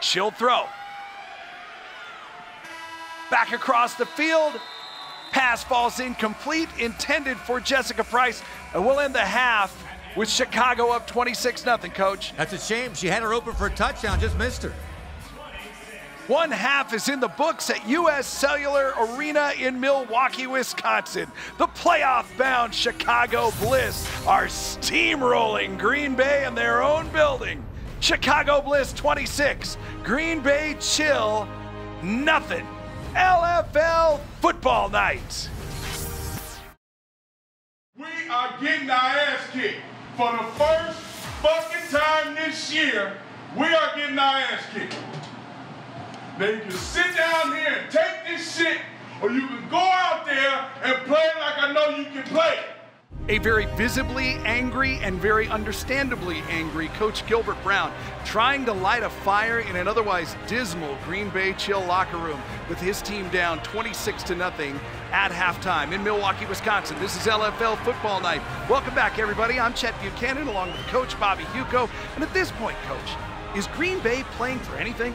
She'll throw. Back across the field. Pass falls incomplete, intended for Jessica Price. And we'll end the half with Chicago up 26 0, coach. That's a shame. She had her open for a touchdown, just missed her. One half is in the books at U.S. Cellular Arena in Milwaukee, Wisconsin. The playoff bound Chicago Bliss are steamrolling Green Bay in their own building. Chicago Bliss 26, Green Bay Chill nothing. LFL football night. We are getting our ass kicked. For the first fucking time this year, we are getting our ass kicked. Now you can sit down here and take this shit, or you can go out there and play like I know you can play. A very visibly angry and very understandably angry Coach Gilbert Brown trying to light a fire in an otherwise dismal Green Bay chill locker room with his team down 26 to nothing at halftime in Milwaukee, Wisconsin. This is LFL football night. Welcome back, everybody. I'm Chet Buchanan along with Coach Bobby Hosea. And at this point, Coach, is Green Bay playing for anything?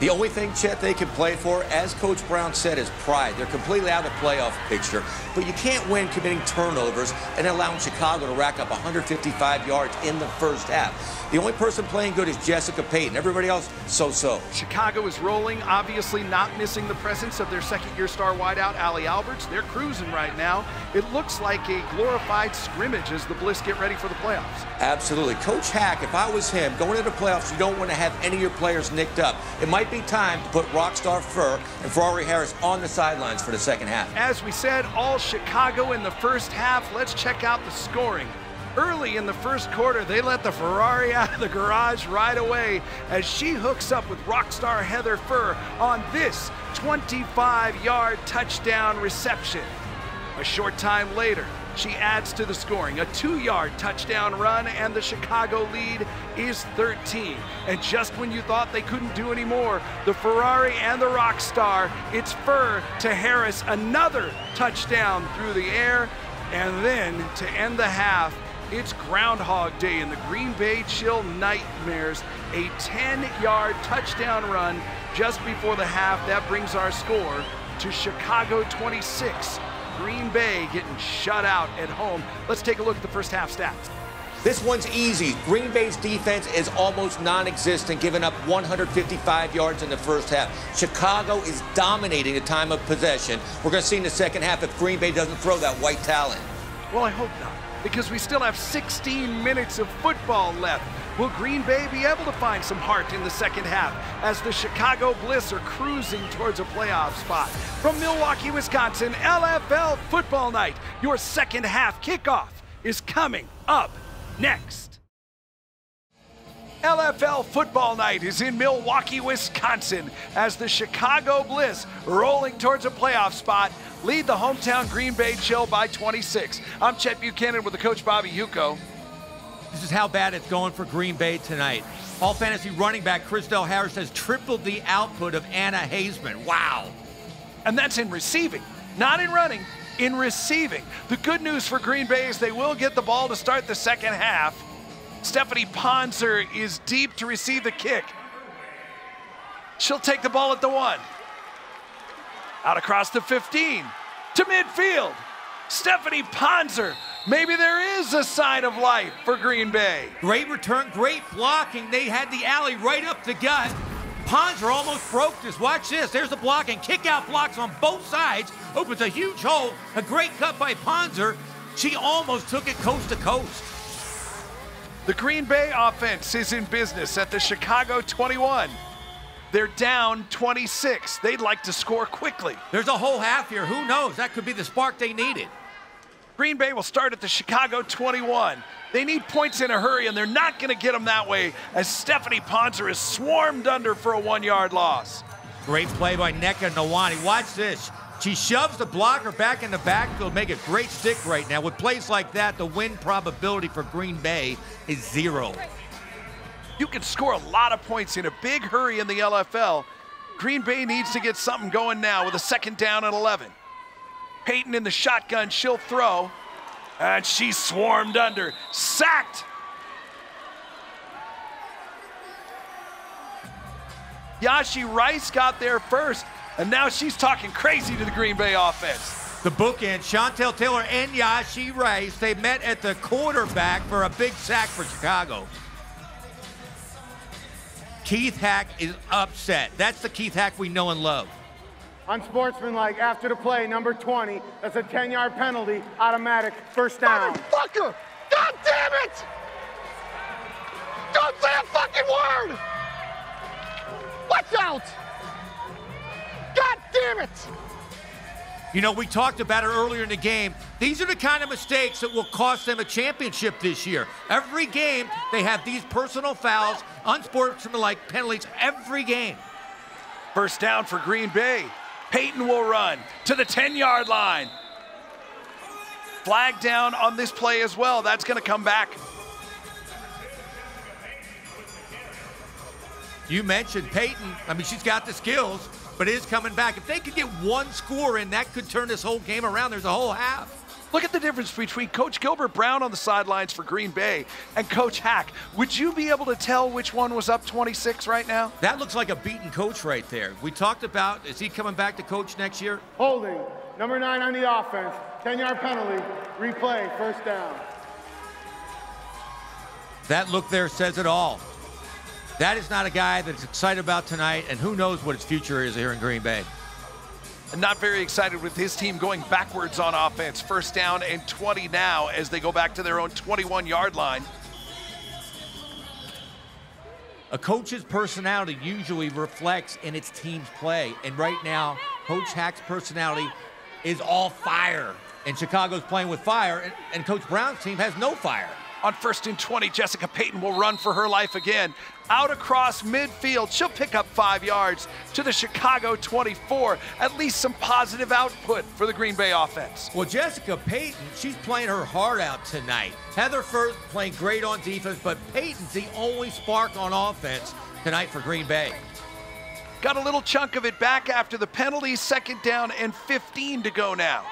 The only thing, Chet, they can play for, as Coach Brown said, is pride. They're completely out of the playoff picture. But you can't win committing turnovers and allowing Chicago to rack up 155 yards in the first half. The only person playing good is Jessica Payton. Everybody else, so-so. Chicago is rolling, obviously not missing the presence of their second-year star wideout, Ali Alberts. They're cruising right now. It looks like a glorified scrimmage as the Bliss get ready for the playoffs. Absolutely. Coach Hac, if I was him, going into the playoffs, you don't want to have any of your players nicked up. It might be time to put Rockstar Furr and Ferrari Harris on the sidelines for the second half. As we said, all Chicago in the first half. Let's check out the scoring. Early in the first quarter, they let the Ferrari out of the garage right away as she hooks up with rockstar Heather Furr on this 25 yard touchdown reception. A short time later, she adds to the scoring. A two yard touchdown run, and the Chicago lead is 13. And just when you thought they couldn't do any more, the Ferrari and the Rockstar, it's Furr to Harris, another touchdown through the air. And then to end the half, It's Groundhog Day in the Green Bay Chill Nightmares. A 10-yard touchdown run just before the half. That brings our score to Chicago 26. Green Bay getting shut out at home. Let's take a look at the first half stats. This one's easy. Green Bay's defense is almost non-existent, giving up 155 yards in the first half. Chicago is dominating the time of possession. We're going to see in the second half if Green Bay doesn't throw that white talent. Well, I hope not, because we still have 16 minutes of football left. Will Green Bay be able to find some heart in the second half as the Chicago Bliss are cruising towards a playoff spot? From Milwaukee, Wisconsin, LFL Football Night, your second half kickoff is coming up next. LFL Football Night is in Milwaukee, Wisconsin as the Chicago Bliss, rolling towards a playoff spot, lead the hometown Green Bay Chill by 26. I'm Chet Buchanan with the coach Bobby Hosea. This is how bad it's going for Green Bay tonight. All fantasy running back Chris Chrisdell Harris has tripled the output of Anna Hazeman. Wow. And that's in receiving, not in running, in receiving. The good news for Green Bay is they will get the ball to start the second half. Stephanie Ponzer is deep to receive the kick. She'll take the ball at the one. Out across the 15 to midfield. Stephanie Ponzer. Maybe there is a sign of life for Green Bay. Great return, great blocking. They had the alley right up the gut. Ponzer almost broke this. Watch this. There's the blocking. Kick out blocks on both sides. Opens a huge hole. A great cut by Ponzer. She almost took it coast to coast. The Green Bay offense is in business at the Chicago 21. They're down 26. They'd like to score quickly. There's a whole half here. Who knows? That could be the spark they needed. Green Bay will start at the Chicago 21. They need points in a hurry, and they're not going to get them that way as Stephanie Ponzer is swarmed under for a one yard loss. Great play by Nneka Nawani. Watch this. She shoves the blocker back in the backfield, make a great stick right now. With plays like that, the win probability for Green Bay is zero. You can score a lot of points in a big hurry in the LFL. Green Bay needs to get something going now with a second down and 11. Peyton in the shotgun, she'll throw. And she swarmed under. Sacked. Yashi Rice got there first, and now she's talking crazy to the Green Bay offense. The bookend, Chantel Taylor and Yashi Rice, they met at the quarterback for a big sack for Chicago. Keith Hac is upset. That's the Keith Hac we know and love. Unsportsmanlike after the play, number 20. That's a 10 yard penalty, automatic, first down. Motherfucker! God damn it! Don't say a fucking word! Watch out! God damn it! You know, we talked about it earlier in the game. These are the kind of mistakes that will cost them a championship this year. Every game, they have these personal fouls, unsportsmanlike penalties, every game. First down for Green Bay. Peyton will run to the 10 yard line. Flag down on this play as well. That's going to come back. You mentioned Peyton. I mean, she's got the skills, but is coming back. If they could get one score in, that could turn this whole game around. There's a whole half. Look at the difference between Coach Gilbert Brown on the sidelines for Green Bay and Coach Hac. Would you be able to tell which one was up 26 right now? That looks like a beaten coach right there. We talked about, is he coming back to coach next year? Holding, number nine on the offense, 10 yard penalty, replay, first down. That look there says it all. That is not a guy that's excited about tonight, and who knows what his future is here in Green Bay. Not very excited with his team going backwards on offense. First down and 20 now as they go back to their own 21 yard line. A coach's personality usually reflects in its team's play. And right now, Coach Hac's personality is all fire. And Chicago's playing with fire, and, and Coach Brown's team has no fire. On first and 20, Jessica Payton will run for her life again. Out across midfield, she'll pick up five yards to the Chicago 24. At least some positive output for the Green Bay offense. Well, Jessica Payton, she's playing her heart out tonight. Heather Firth playing great on defense, but Payton's the only spark on offense tonight for Green Bay. Got a little chunk of it back after the penalty, second down and 15 to go now.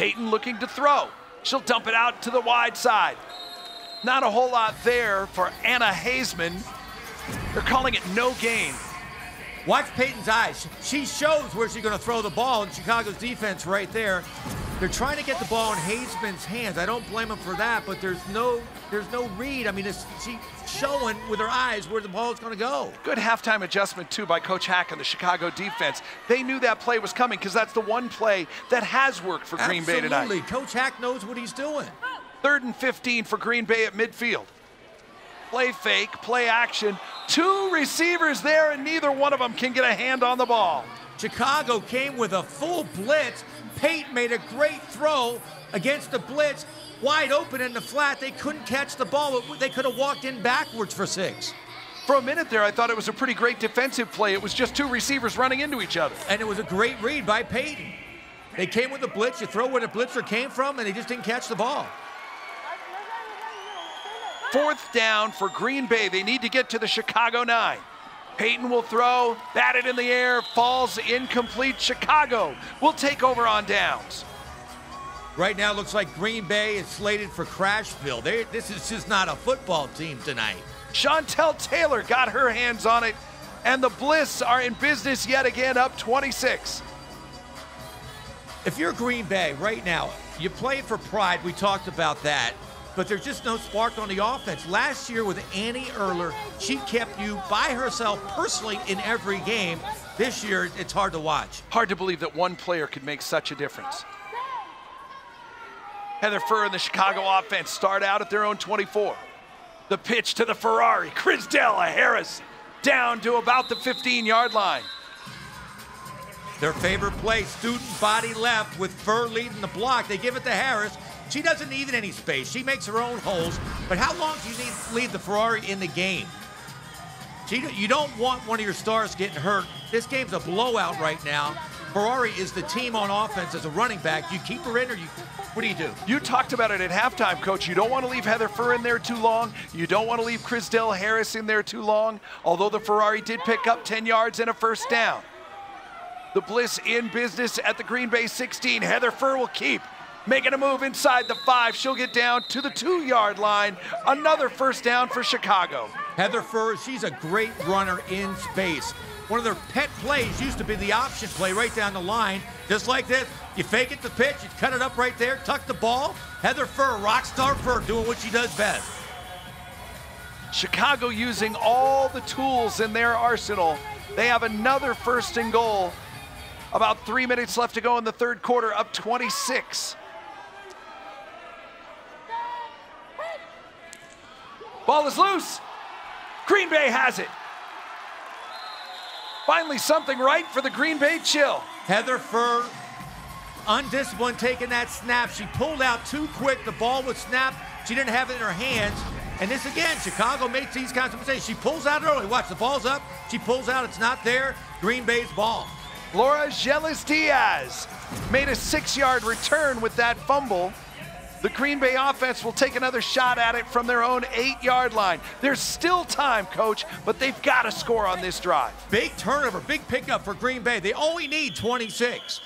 Peyton looking to throw. She'll dump it out to the wide side. Not a whole lot there for Anna Hazeman. They're calling it no gain. Watch Peyton's eyes. She shows where she's going to throw the ball, and Chicago's defense right there. They're trying to get the ball in Hazeman's hands. I don't blame them for that, but there's no there's no read. I mean, it's, she's showing with her eyes where the ball is going to go. Good halftime adjustment, too, by Coach Hac and the Chicago defense. They knew that play was coming because that's the one play that has worked for Green Absolutely. Bay tonight. Absolutely. Coach Hac knows what he's doing. Third and 15 for Green Bay at midfield. Play fake, play action. Two receivers there, and neither one of them can get a hand on the ball. Chicago came with a full blitz. Peyton made a great throw against the blitz, wide open in the flat. They couldn't catch the ball. They could have walked in backwards for six. For a minute there, I thought it was a pretty great defensive play. It was just two receivers running into each other. And it was a great read by Peyton. They came with a blitz. You throw where the blitzer came from, and they just didn't catch the ball. Fourth down for Green Bay. They need to get to the Chicago nine. Peyton will throw, batted in the air, falls incomplete. Chicago will take over on downs. Right now, looks like Green Bay is slated for Crashville. They, this is just not a football team tonight. Chantel Taylor got her hands on it, and the Bliss are in business yet again, up 26. If you're Green Bay right now, you play for pride. We talked about that but there's just no spark on the offense. Last year with Annie Erler, she kept you by herself personally in every game. This year, it's hard to watch. Hard to believe that one player could make such a difference. Heather Furr and the Chicago offense start out at their own 24. The pitch to the Ferrari. Chrisdell Harris down to about the 15-yard line. Their favorite play, student body left with Furr leading the block. They give it to Harris. She doesn't need any space. She makes her own holes. But how long do you need to leave the Ferrari in the game? She, you don't want one of your stars getting hurt. This game's a blowout right now. Ferrari is the team on offense as a running back. You keep her in or you what do you do? You talked about it at halftime, coach. You don't want to leave Heather Furr in there too long. You don't want to leave Chris Chrisdell Harris in there too long, although the Ferrari did pick up 10 yards and a first down. The Bliss in business at the Green Bay 16. Heather Furr will keep making a move inside the five. She'll get down to the two yard line. Another first down for Chicago. Heather Furr, she's a great runner in space. One of their pet plays used to be the option play right down the line, just like this. You fake it the pitch, you cut it up right there, tuck the ball. Heather Furr, rock star Furr, doing what she does best. Chicago using all the tools in their arsenal. They have another first and goal. About three minutes left to go in the third quarter, up 26. Ball is loose. Green Bay has it. Finally, something right for the Green Bay chill. Heather Furr, undisciplined, taking that snap. She pulled out too quick. The ball was snapped. She didn't have it in her hands. And this again, Chicago makes these kinds of mistakes. She pulls out early. Watch, the ball's up. She pulls out. It's not there. Green Bay's ball. Laura Gelis Diaz made a six yard return with that fumble. The Green Bay offense will take another shot at it from their own eight yard line. There's still time, coach, but they've got to score on this drive. Big turnover, big pickup for Green Bay. They only need 26.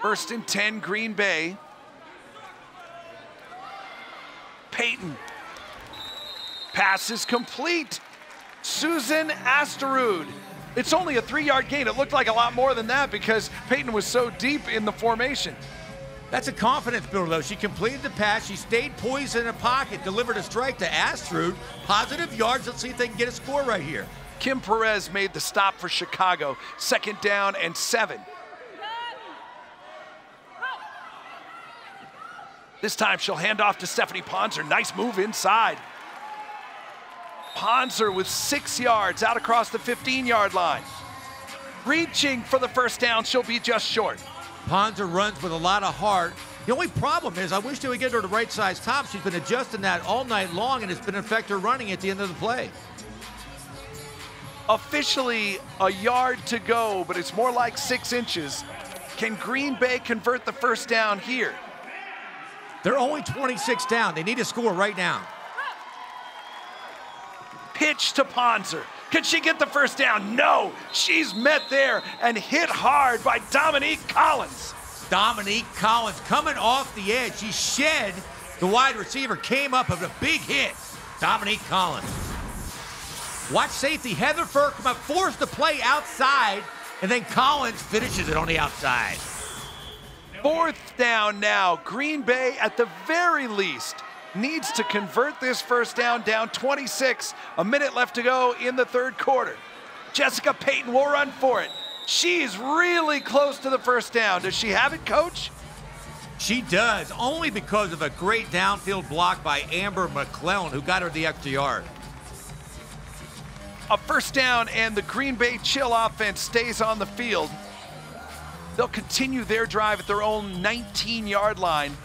First and 10, Green Bay. Peyton. Pass is complete. Susan Asterud it's only a three yard gain. It looked like a lot more than that because Peyton was so deep in the formation. That's a confidence builder, though. She completed the pass. She stayed poised in the pocket, delivered a strike to Astrud. Positive yards. Let's see if they can get a score right here. Kim Perez made the stop for Chicago. Second down and seven. This time she'll hand off to Stephanie Ponzer. Nice move inside. Ponzer with six yards out across the 15 yard line. Reaching for the first down, she'll be just short. Ponzer runs with a lot of heart. The only problem is, I wish they would get her the right size top. She's been adjusting that all night long, and it's been affect her running at the end of the play. Officially a yard to go, but it's more like six inches. Can Green Bay convert the first down here? They're only 26 down. They need to score right now pitch to Ponzer. Could she get the first down? No. She's met there and hit hard by Dominique Collins. Dominique Collins coming off the edge. She shed the wide receiver, came up with a big hit. Dominique Collins. Watch safety Heather up, forced the play outside, and then Collins finishes it on the outside. Fourth down now. Green Bay, at the very least, needs to convert this first down, down 26. A minute left to go in the third quarter. Jessica Payton will run for it. She's really close to the first down. Does she have it, coach? She does, only because of a great downfield block by Amber McClellan, who got her the extra yard. A first down, and the Green Bay Chill offense stays on the field. They'll continue their drive at their own 19 yard line.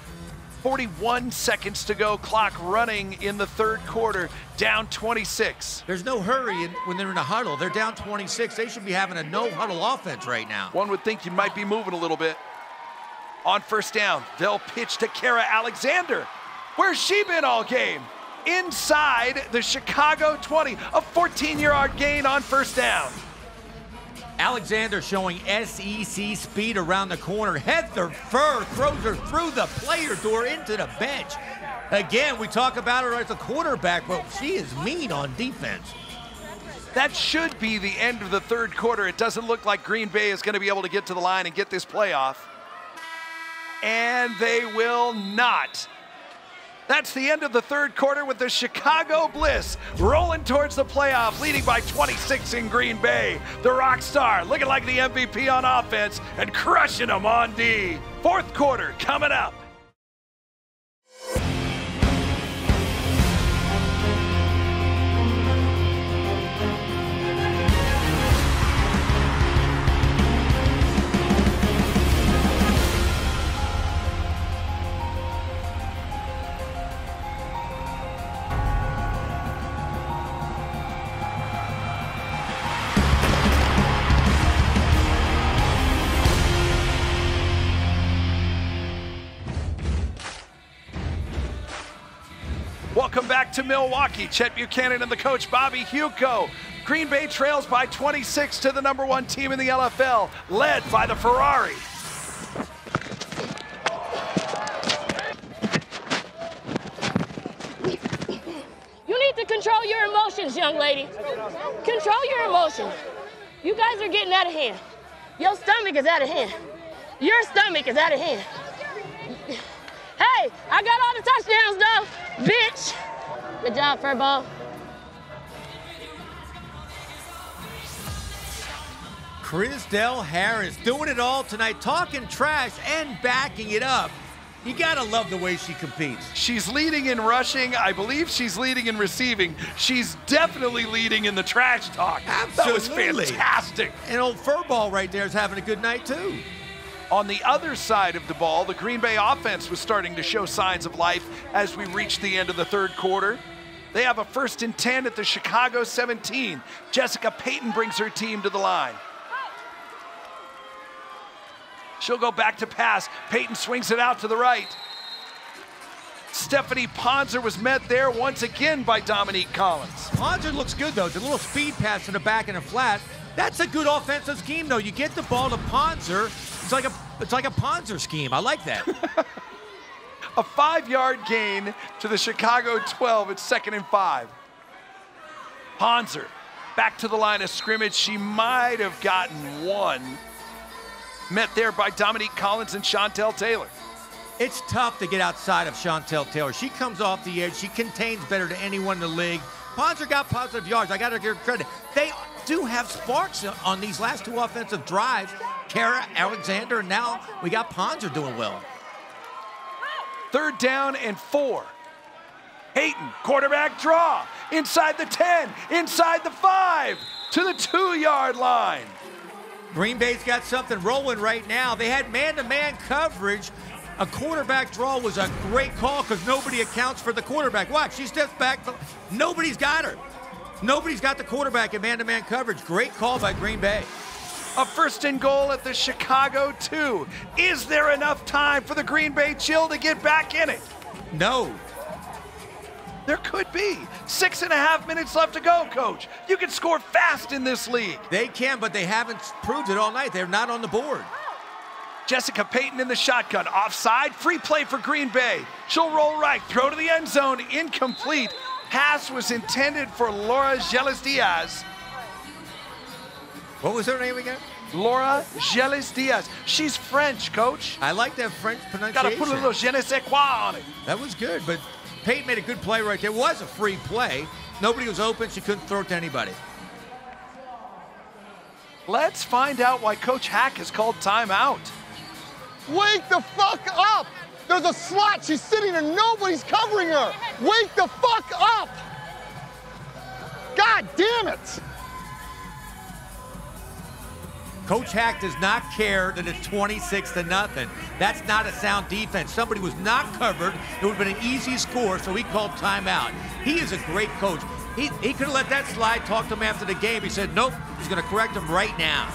41 seconds to go, clock running in the third quarter, down 26. There's no hurry in, when they're in a huddle. They're down 26. They should be having a no huddle offense right now. One would think you might be moving a little bit. On first down, they'll pitch to Kara Alexander. Where's she been all game? Inside the Chicago 20, a 14 yard gain on first down. Alexander showing SEC speed around the corner. Heather Furr throws her through the player door into the bench. Again, we talk about her as a quarterback, but she is mean on defense. That should be the end of the third quarter. It doesn't look like Green Bay is going to be able to get to the line and get this playoff. And they will not. That's the end of the third quarter with the Chicago Bliss rolling towards the playoff, leading by 26 in Green Bay. The rock star looking like the MVP on offense and crushing them on D. Fourth quarter coming up. To Milwaukee. Chet Buchanan and the coach Bobby Hosea. Green Bay trails by 26 to the number one team in the LFL, led by the Ferrari. You need to control your emotions, young lady. Control your emotions. You guys are getting out of hand. Your stomach is out of hand. Your stomach is out of hand. Hey, I got all the touchdowns though, bitch. Good job, Furball. Chrisdell Harris doing it all tonight, talking trash and backing it up. You gotta love the way she competes. She's leading in rushing. I believe she's leading in receiving. She's definitely leading in the trash talk. Absolutely. That was fantastic. And old Furball right there is having a good night too. On the other side of the ball, the Green Bay offense was starting to show signs of life as we reached the end of the third quarter. They have a first and 10 at the Chicago 17. Jessica Payton brings her team to the line. She'll go back to pass. Payton swings it out to the right. Stephanie Ponzer was met there once again by Dominique Collins. Ponzer looks good though. The little speed pass to the back and a flat. That's a good offensive scheme though. You get the ball to Ponzer. It's like a it's like a Ponzer scheme. I like that. a five-yard gain to the Chicago 12. It's second and five. Ponzer back to the line of scrimmage. She might have gotten one. Met there by Dominique Collins and Chantel Taylor. It's tough to get outside of Chantel Taylor. She comes off the edge. She contains better than anyone in the league. Ponzer got positive yards. I got to give credit. They do have sparks on these last two offensive drives. Kara Alexander, and now we got Ponzer doing well. Third down and four. Payton, quarterback draw, inside the 10, inside the five, to the two yard line. Green Bay's got something rolling right now. They had man to man coverage. A quarterback draw was a great call because nobody accounts for the quarterback. Watch, she steps back. Nobody's got her. Nobody's got the quarterback in man to man coverage. Great call by Green Bay. A first and goal at the Chicago 2. Is there enough time for the Green Bay Chill to get back in it? No. There could be. Six and a half minutes left to go, coach. You can score fast in this league. They can, but they haven't proved it all night. They're not on the board. Jessica Payton in the shotgun. Offside. Free play for Green Bay. She'll roll right. Throw to the end zone. Incomplete. Pass was intended for Laura Geles Diaz. What was her name again? Laura Geles Diaz. She's French, coach. I like that French pronunciation. Gotta put a little je ne sais quoi on it. That was good, but Peyton made a good play right there. It was a free play. Nobody was open. She couldn't throw it to anybody. Let's find out why Coach Hac has called timeout. Wake the fuck up! There's a slot. She's sitting and nobody's covering her. Wake the fuck up! God damn it! Coach Hac does not care that it's 26 to nothing. That's not a sound defense. Somebody was not covered. It would have been an easy score, so he called timeout. He is a great coach. He, he could have let that slide, talked to him after the game. He said, nope, he's going to correct him right now.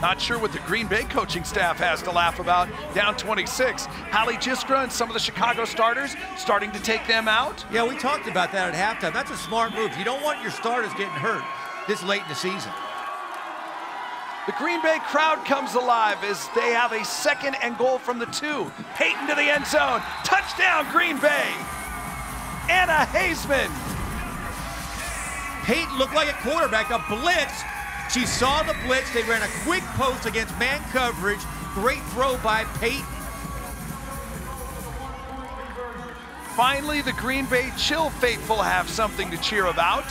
Not sure what the Green Bay coaching staff has to laugh about. Down 26. Hallie Jiskra and some of the Chicago starters starting to take them out. Yeah, we talked about that at halftime. That's a smart move. You don't want your starters getting hurt this late in the season. The Green Bay crowd comes alive as they have a second and goal from the two. Peyton to the end zone. Touchdown, Green Bay. Anna Hazeman. Peyton looked like a quarterback. A blitz. She saw the blitz. They ran a quick post against man coverage. Great throw by Peyton. Finally, the Green Bay Chill faithful have something to cheer about.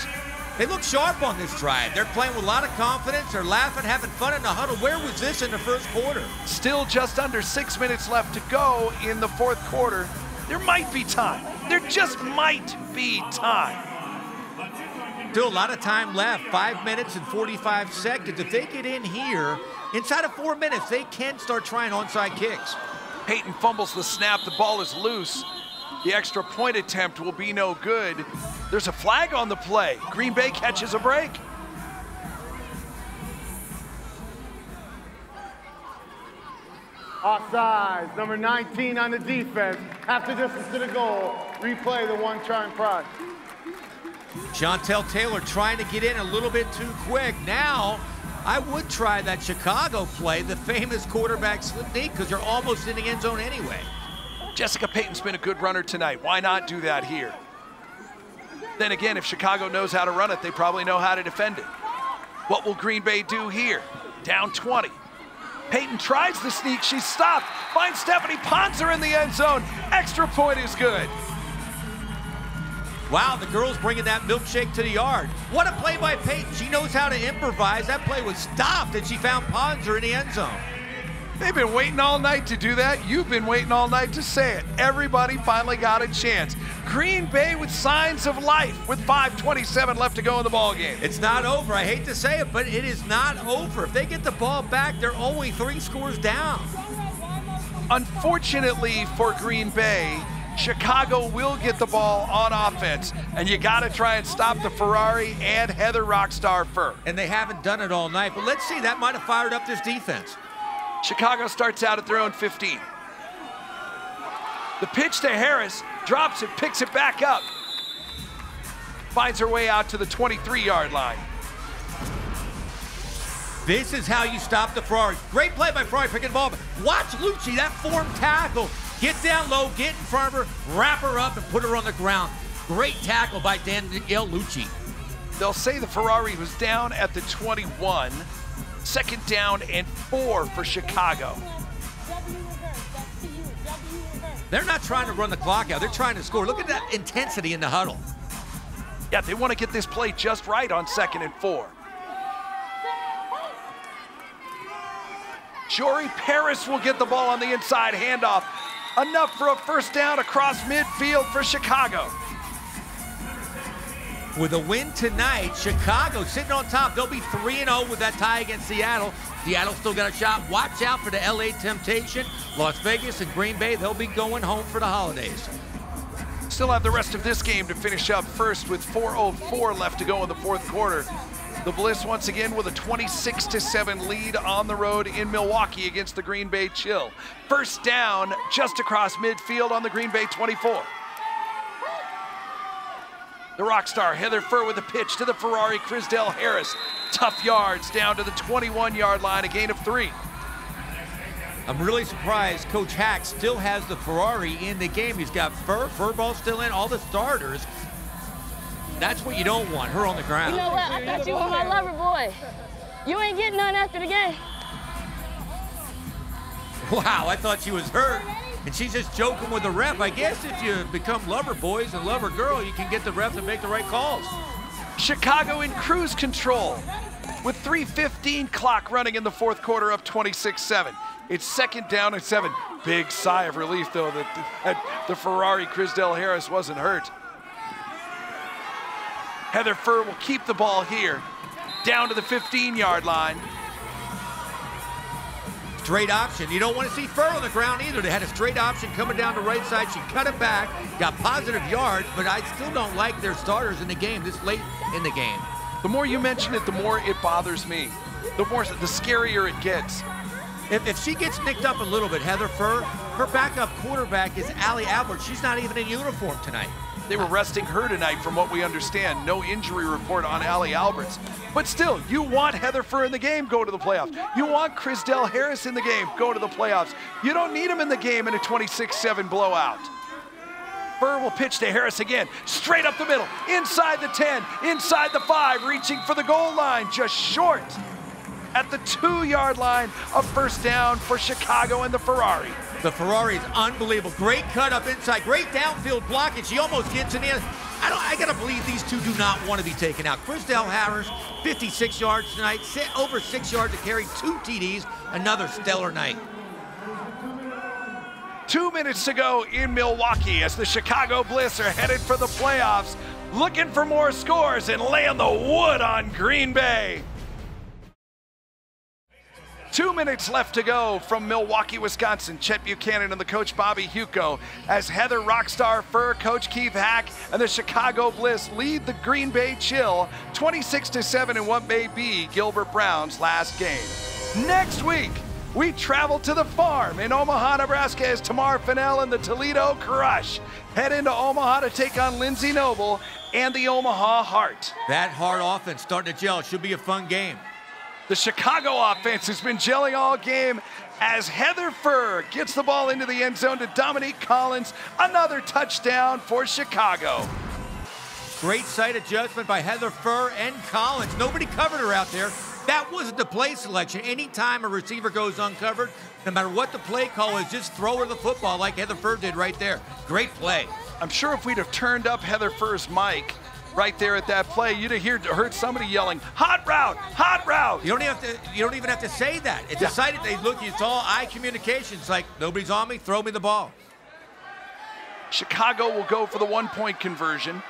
They look sharp on this drive. They're playing with a lot of confidence. They're laughing, having fun in the huddle. Where was this in the first quarter? Still just under six minutes left to go in the fourth quarter. There might be time. There just might be time. Still a lot of time left. Five minutes and 45 seconds. If they get in here, inside of four minutes, they can start trying onside kicks. Peyton fumbles the snap. The ball is loose. The extra point attempt will be no good. There's a flag on the play. Green Bay catches a break. Offsides, number 19 on the defense. Half the distance to the goal. Replay the one try and pride. Chantel Taylor trying to get in a little bit too quick. Now, I would try that Chicago play, the famous quarterback slip sneak, because you're almost in the end zone anyway. Jessica Payton's been a good runner tonight. Why not do that here? Then again, if Chicago knows how to run it, they probably know how to defend it. What will Green Bay do here? Down 20. Payton tries the sneak. She's stopped. Finds Stephanie Ponzer in the end zone. Extra point is good. Wow, the girls bringing that milkshake to the yard. What a play by Payton. She knows how to improvise. That play was stopped, and she found Ponzer in the end zone. They've been waiting all night to do that. You've been waiting all night to say it. Everybody finally got a chance. Green Bay with signs of life with 5.27 left to go in the ball game. It's not over. I hate to say it, but it is not over. If they get the ball back, they're only three scores down. Unfortunately for Green Bay, Chicago will get the ball on offense, and you got to try and stop the Ferrari and Heather Rockstar Furr. And they haven't done it all night, but let's see, that might have fired up this defense. Chicago starts out at their own 15. The pitch to Harris, drops it, picks it back up. Finds her way out to the 23-yard line. This is how you stop the Ferrari. Great play by Ferrari picking the ball. Watch Lucci, that form tackle. Get down low, get in front of her, wrap her up, and put her on the ground. Great tackle by Danielle Lucci. They'll say the Ferrari was down at the 21. Second down and four for Chicago. They're not trying to run the clock out. They're trying to score. Look at that intensity in the huddle. Yeah, they want to get this play just right on second and four. Jory Paris will get the ball on the inside handoff. Enough for a first down across midfield for Chicago. With a win tonight, Chicago sitting on top. They'll be 3 0 with that tie against Seattle. Seattle still got a shot. Watch out for the LA Temptation. Las Vegas and Green Bay, they'll be going home for the holidays. Still have the rest of this game to finish up first with 4.04 left to go in the fourth quarter. The Bliss once again with a 26 7 lead on the road in Milwaukee against the Green Bay Chill. First down just across midfield on the Green Bay 24. The rock star Heather Furr with a pitch to the Ferrari Chrisdell Harris. Tough yards down to the 21 yard line, a gain of three. I'm really surprised Coach Hac still has the Ferrari in the game. He's got Furr, Furball still in, all the starters. That's what you don't want, her on the ground. You know what? I thought you were my lover boy. You ain't getting none after the game. Wow, I thought she was hurt. And she's just joking with the ref. I guess if you become lover boys and lover girl, you can get the ref to make the right calls. Chicago in cruise control with 3.15 clock running in the fourth quarter up 26-7. It's second down and seven. Big sigh of relief, though, that, that the Ferrari Chrisdell Harris wasn't hurt. Heather Furr will keep the ball here, down to the 15-yard line. Straight option. You don't want to see Furr on the ground either. They had a straight option coming down the right side. She cut it back, got positive yards, but I still don't like their starters in the game this late in the game. The more you mention it, the more it bothers me. The more, the scarier it gets. If, if she gets nicked up a little bit, Heather Furr, her backup quarterback is Allie Albert. She's not even in uniform tonight. They were resting her tonight, from what we understand. No injury report on Allie Alberts. But still, you want Heather Furr in the game, go to the playoffs. You want Chrisdell Harris in the game, go to the playoffs. You don't need him in the game in a 26-7 blowout. Furr will pitch to Harris again, straight up the middle, inside the 10, inside the 5, reaching for the goal line, just short at the two-yard line of first down for Chicago and the Ferrari. The Ferrari is unbelievable. Great cut up inside, great downfield blockage. She almost gets in there. I don't. I gotta believe these two do not want to be taken out. Chrisdell Harris, 56 yards tonight, over six yards to carry, two TDs, another stellar night. Two minutes to go in Milwaukee as the Chicago Bliss are headed for the playoffs, looking for more scores and laying the wood on Green Bay. Two minutes left to go from Milwaukee, Wisconsin. Chet Buchanan and the coach Bobby Hosea as Heather Rockstar Furr, Coach Keith Hac, and the Chicago Bliss lead the Green Bay Chill 26 to 7 in what may be Gilbert Brown's last game. Next week, we travel to the farm in Omaha, Nebraska as Tamar Fennell and the Toledo Crush head into Omaha to take on Lindsey Noble and the Omaha Heart. That Heart offense starting to gel. Should be a fun game. The Chicago offense has been gelling all game as Heather Furr gets the ball into the end zone to Dominique Collins. Another touchdown for Chicago. Great sight adjustment by Heather Furr and Collins. Nobody covered her out there. That wasn't the play selection. Anytime a receiver goes uncovered, no matter what the play call is, just throw her the football like Heather Furr did right there. Great play. I'm sure if we'd have turned up Heather Furr's mic, right there at that play, you'd have heard, heard somebody yelling, "Hot route, hot route!" You don't even have to. You don't even have to say that. It's yeah. decided. They look. It's all eye communication. It's like nobody's on me. Throw me the ball. Chicago will go for the one-point conversion.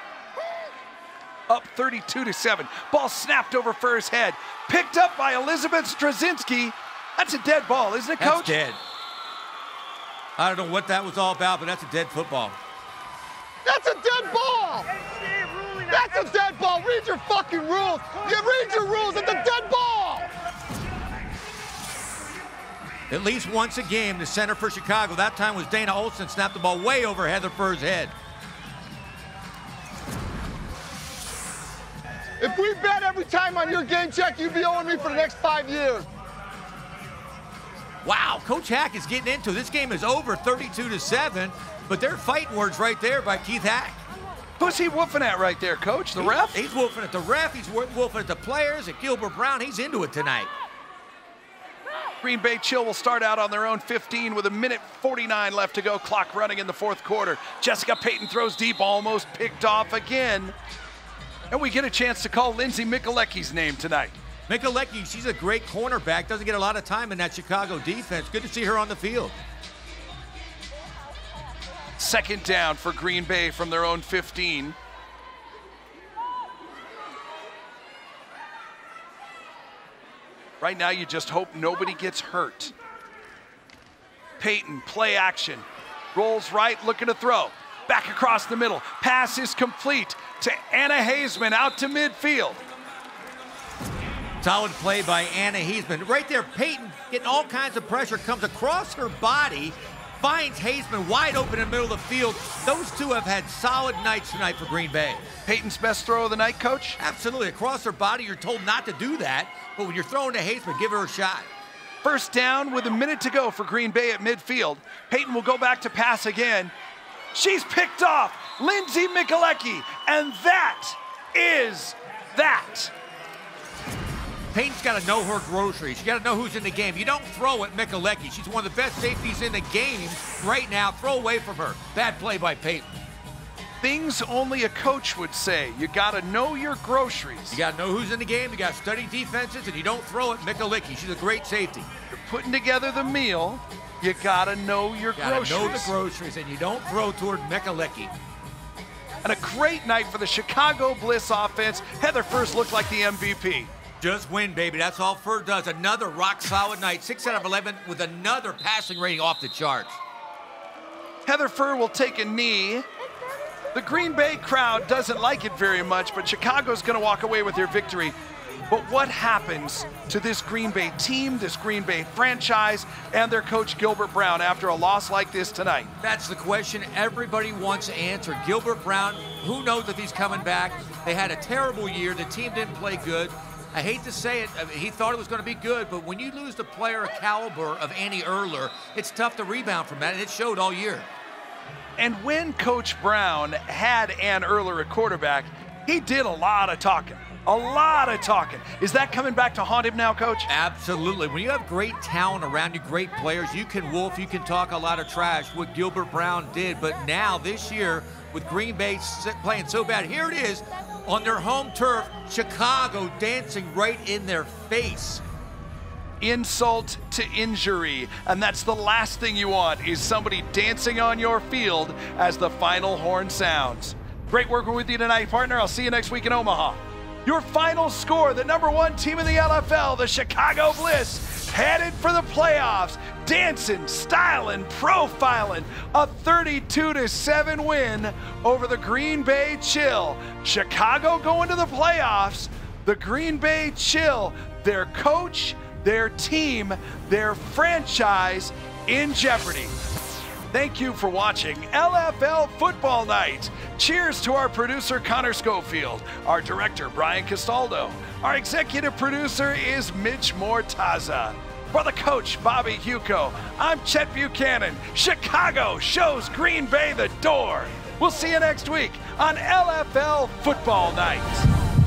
Up 32 to 7. Ball snapped over Furr's head. Picked up by Elizabeth Straczynski. That's a dead ball, isn't it, Coach? That's dead. I don't know what that was all about, but that's a dead football. That's a dead ball! That's a dead ball. Read your fucking rules. You read your rules. It's a dead ball. At least once a game, the center for Chicago. That time was Dana Olson snapped the ball way over Heather Furr's head. If we bet every time on your game check, you'd be owing me for the next five years. Wow, Coach Hac is getting into it. this game is over 32 to 7, but they're fighting words right there by Keith Hac. Who's he woofing at right there, Coach? The he, ref? He's woofing at the ref. He's woofing at the players, at Gilbert Brown. He's into it tonight. Green Bay Chill will start out on their own 15 with a minute 49 left to go. Clock running in the fourth quarter. Jessica Payton throws deep, almost picked off again. And we get a chance to call Lindsay Mikalecki's name tonight. Mikalecki, she's a great cornerback. Doesn't get a lot of time in that Chicago defense. Good to see her on the field. Second down for Green Bay from their own 15. Right now, you just hope nobody gets hurt. Payton, play action. Rolls right, looking to throw. Back across the middle. Pass is complete to Anna Hazeman out to midfield. Solid play by Anna Hazeman. Right there, Payton getting all kinds of pressure, comes across her body, finds Haseman wide open in the middle of the field. Those two have had solid nights tonight for Green Bay. Payton's best throw of the night, coach? Absolutely. Across her body, you're told not to do that, but when you're throwing to Haseman, give her a shot. First down with a minute to go for Green Bay at midfield. Payton will go back to pass again. She's picked off Lindsay Mikalecki, and that is that. Payton's got to know her groceries. You got to know who's in the game. You don't throw at Mikalecki. She's one of the best safeties in the game right now. Throw away from her. Bad play by Payton. Things only a coach would say. You got to know your groceries. You got to know who's in the game. You got to study defenses, and you don't throw at Mikalecki. She's a great safety. You're putting together the meal. You got to know your you gotta groceries. know the groceries, and you don't throw toward Mikalecki. And a great night for the Chicago Bliss offense. Heather First looked like the MVP. Just win, baby. That's all Furr does. Another rock solid night. 6 out of 11 with another passing rating off the charts. Heather Furr will take a knee. The Green Bay crowd doesn't like it very much, but Chicago's going to walk away with their victory. But what happens to this Green Bay team, this Green Bay franchise, and their coach Gilbert Brown after a loss like this tonight? That's the question everybody wants answered. Gilbert Brown, who knows if he's coming back? They had a terrible year. The team didn't play good. I hate to say it, I mean, he thought it was going to be good, but when you lose the player of caliber of Annie Erler, it's tough to rebound from that, and it showed all year. And when Coach Brown had Ann Erler at quarterback, he did a lot of talking. A lot of talking. Is that coming back to haunt him now, Coach? Absolutely. When you have great talent around you, great players, you can wolf, you can talk a lot of trash, what Gilbert Brown did. But now, this year, with Green Bay playing so bad, here it is on their home turf, Chicago dancing right in their face. Insult to injury. And that's the last thing you want is somebody dancing on your field as the final horn sounds. Great working with you tonight, partner. I'll see you next week in Omaha. Your final score, the number one team in the LFL, the Chicago Bliss, headed for the playoffs, dancing, styling, profiling, a 32 to 7 win over the Green Bay Chill. Chicago going to the playoffs, the Green Bay Chill, their coach, their team, their franchise in jeopardy. Thank you for watching LFL Football Night. Cheers to our producer, Connor Schofield, our director, Brian Castaldo. Our executive producer is Mitch Mortaza. For the coach, Bobby Hosea, I'm Chet Buchanan. Chicago shows Green Bay the door. We'll see you next week on LFL Football Night.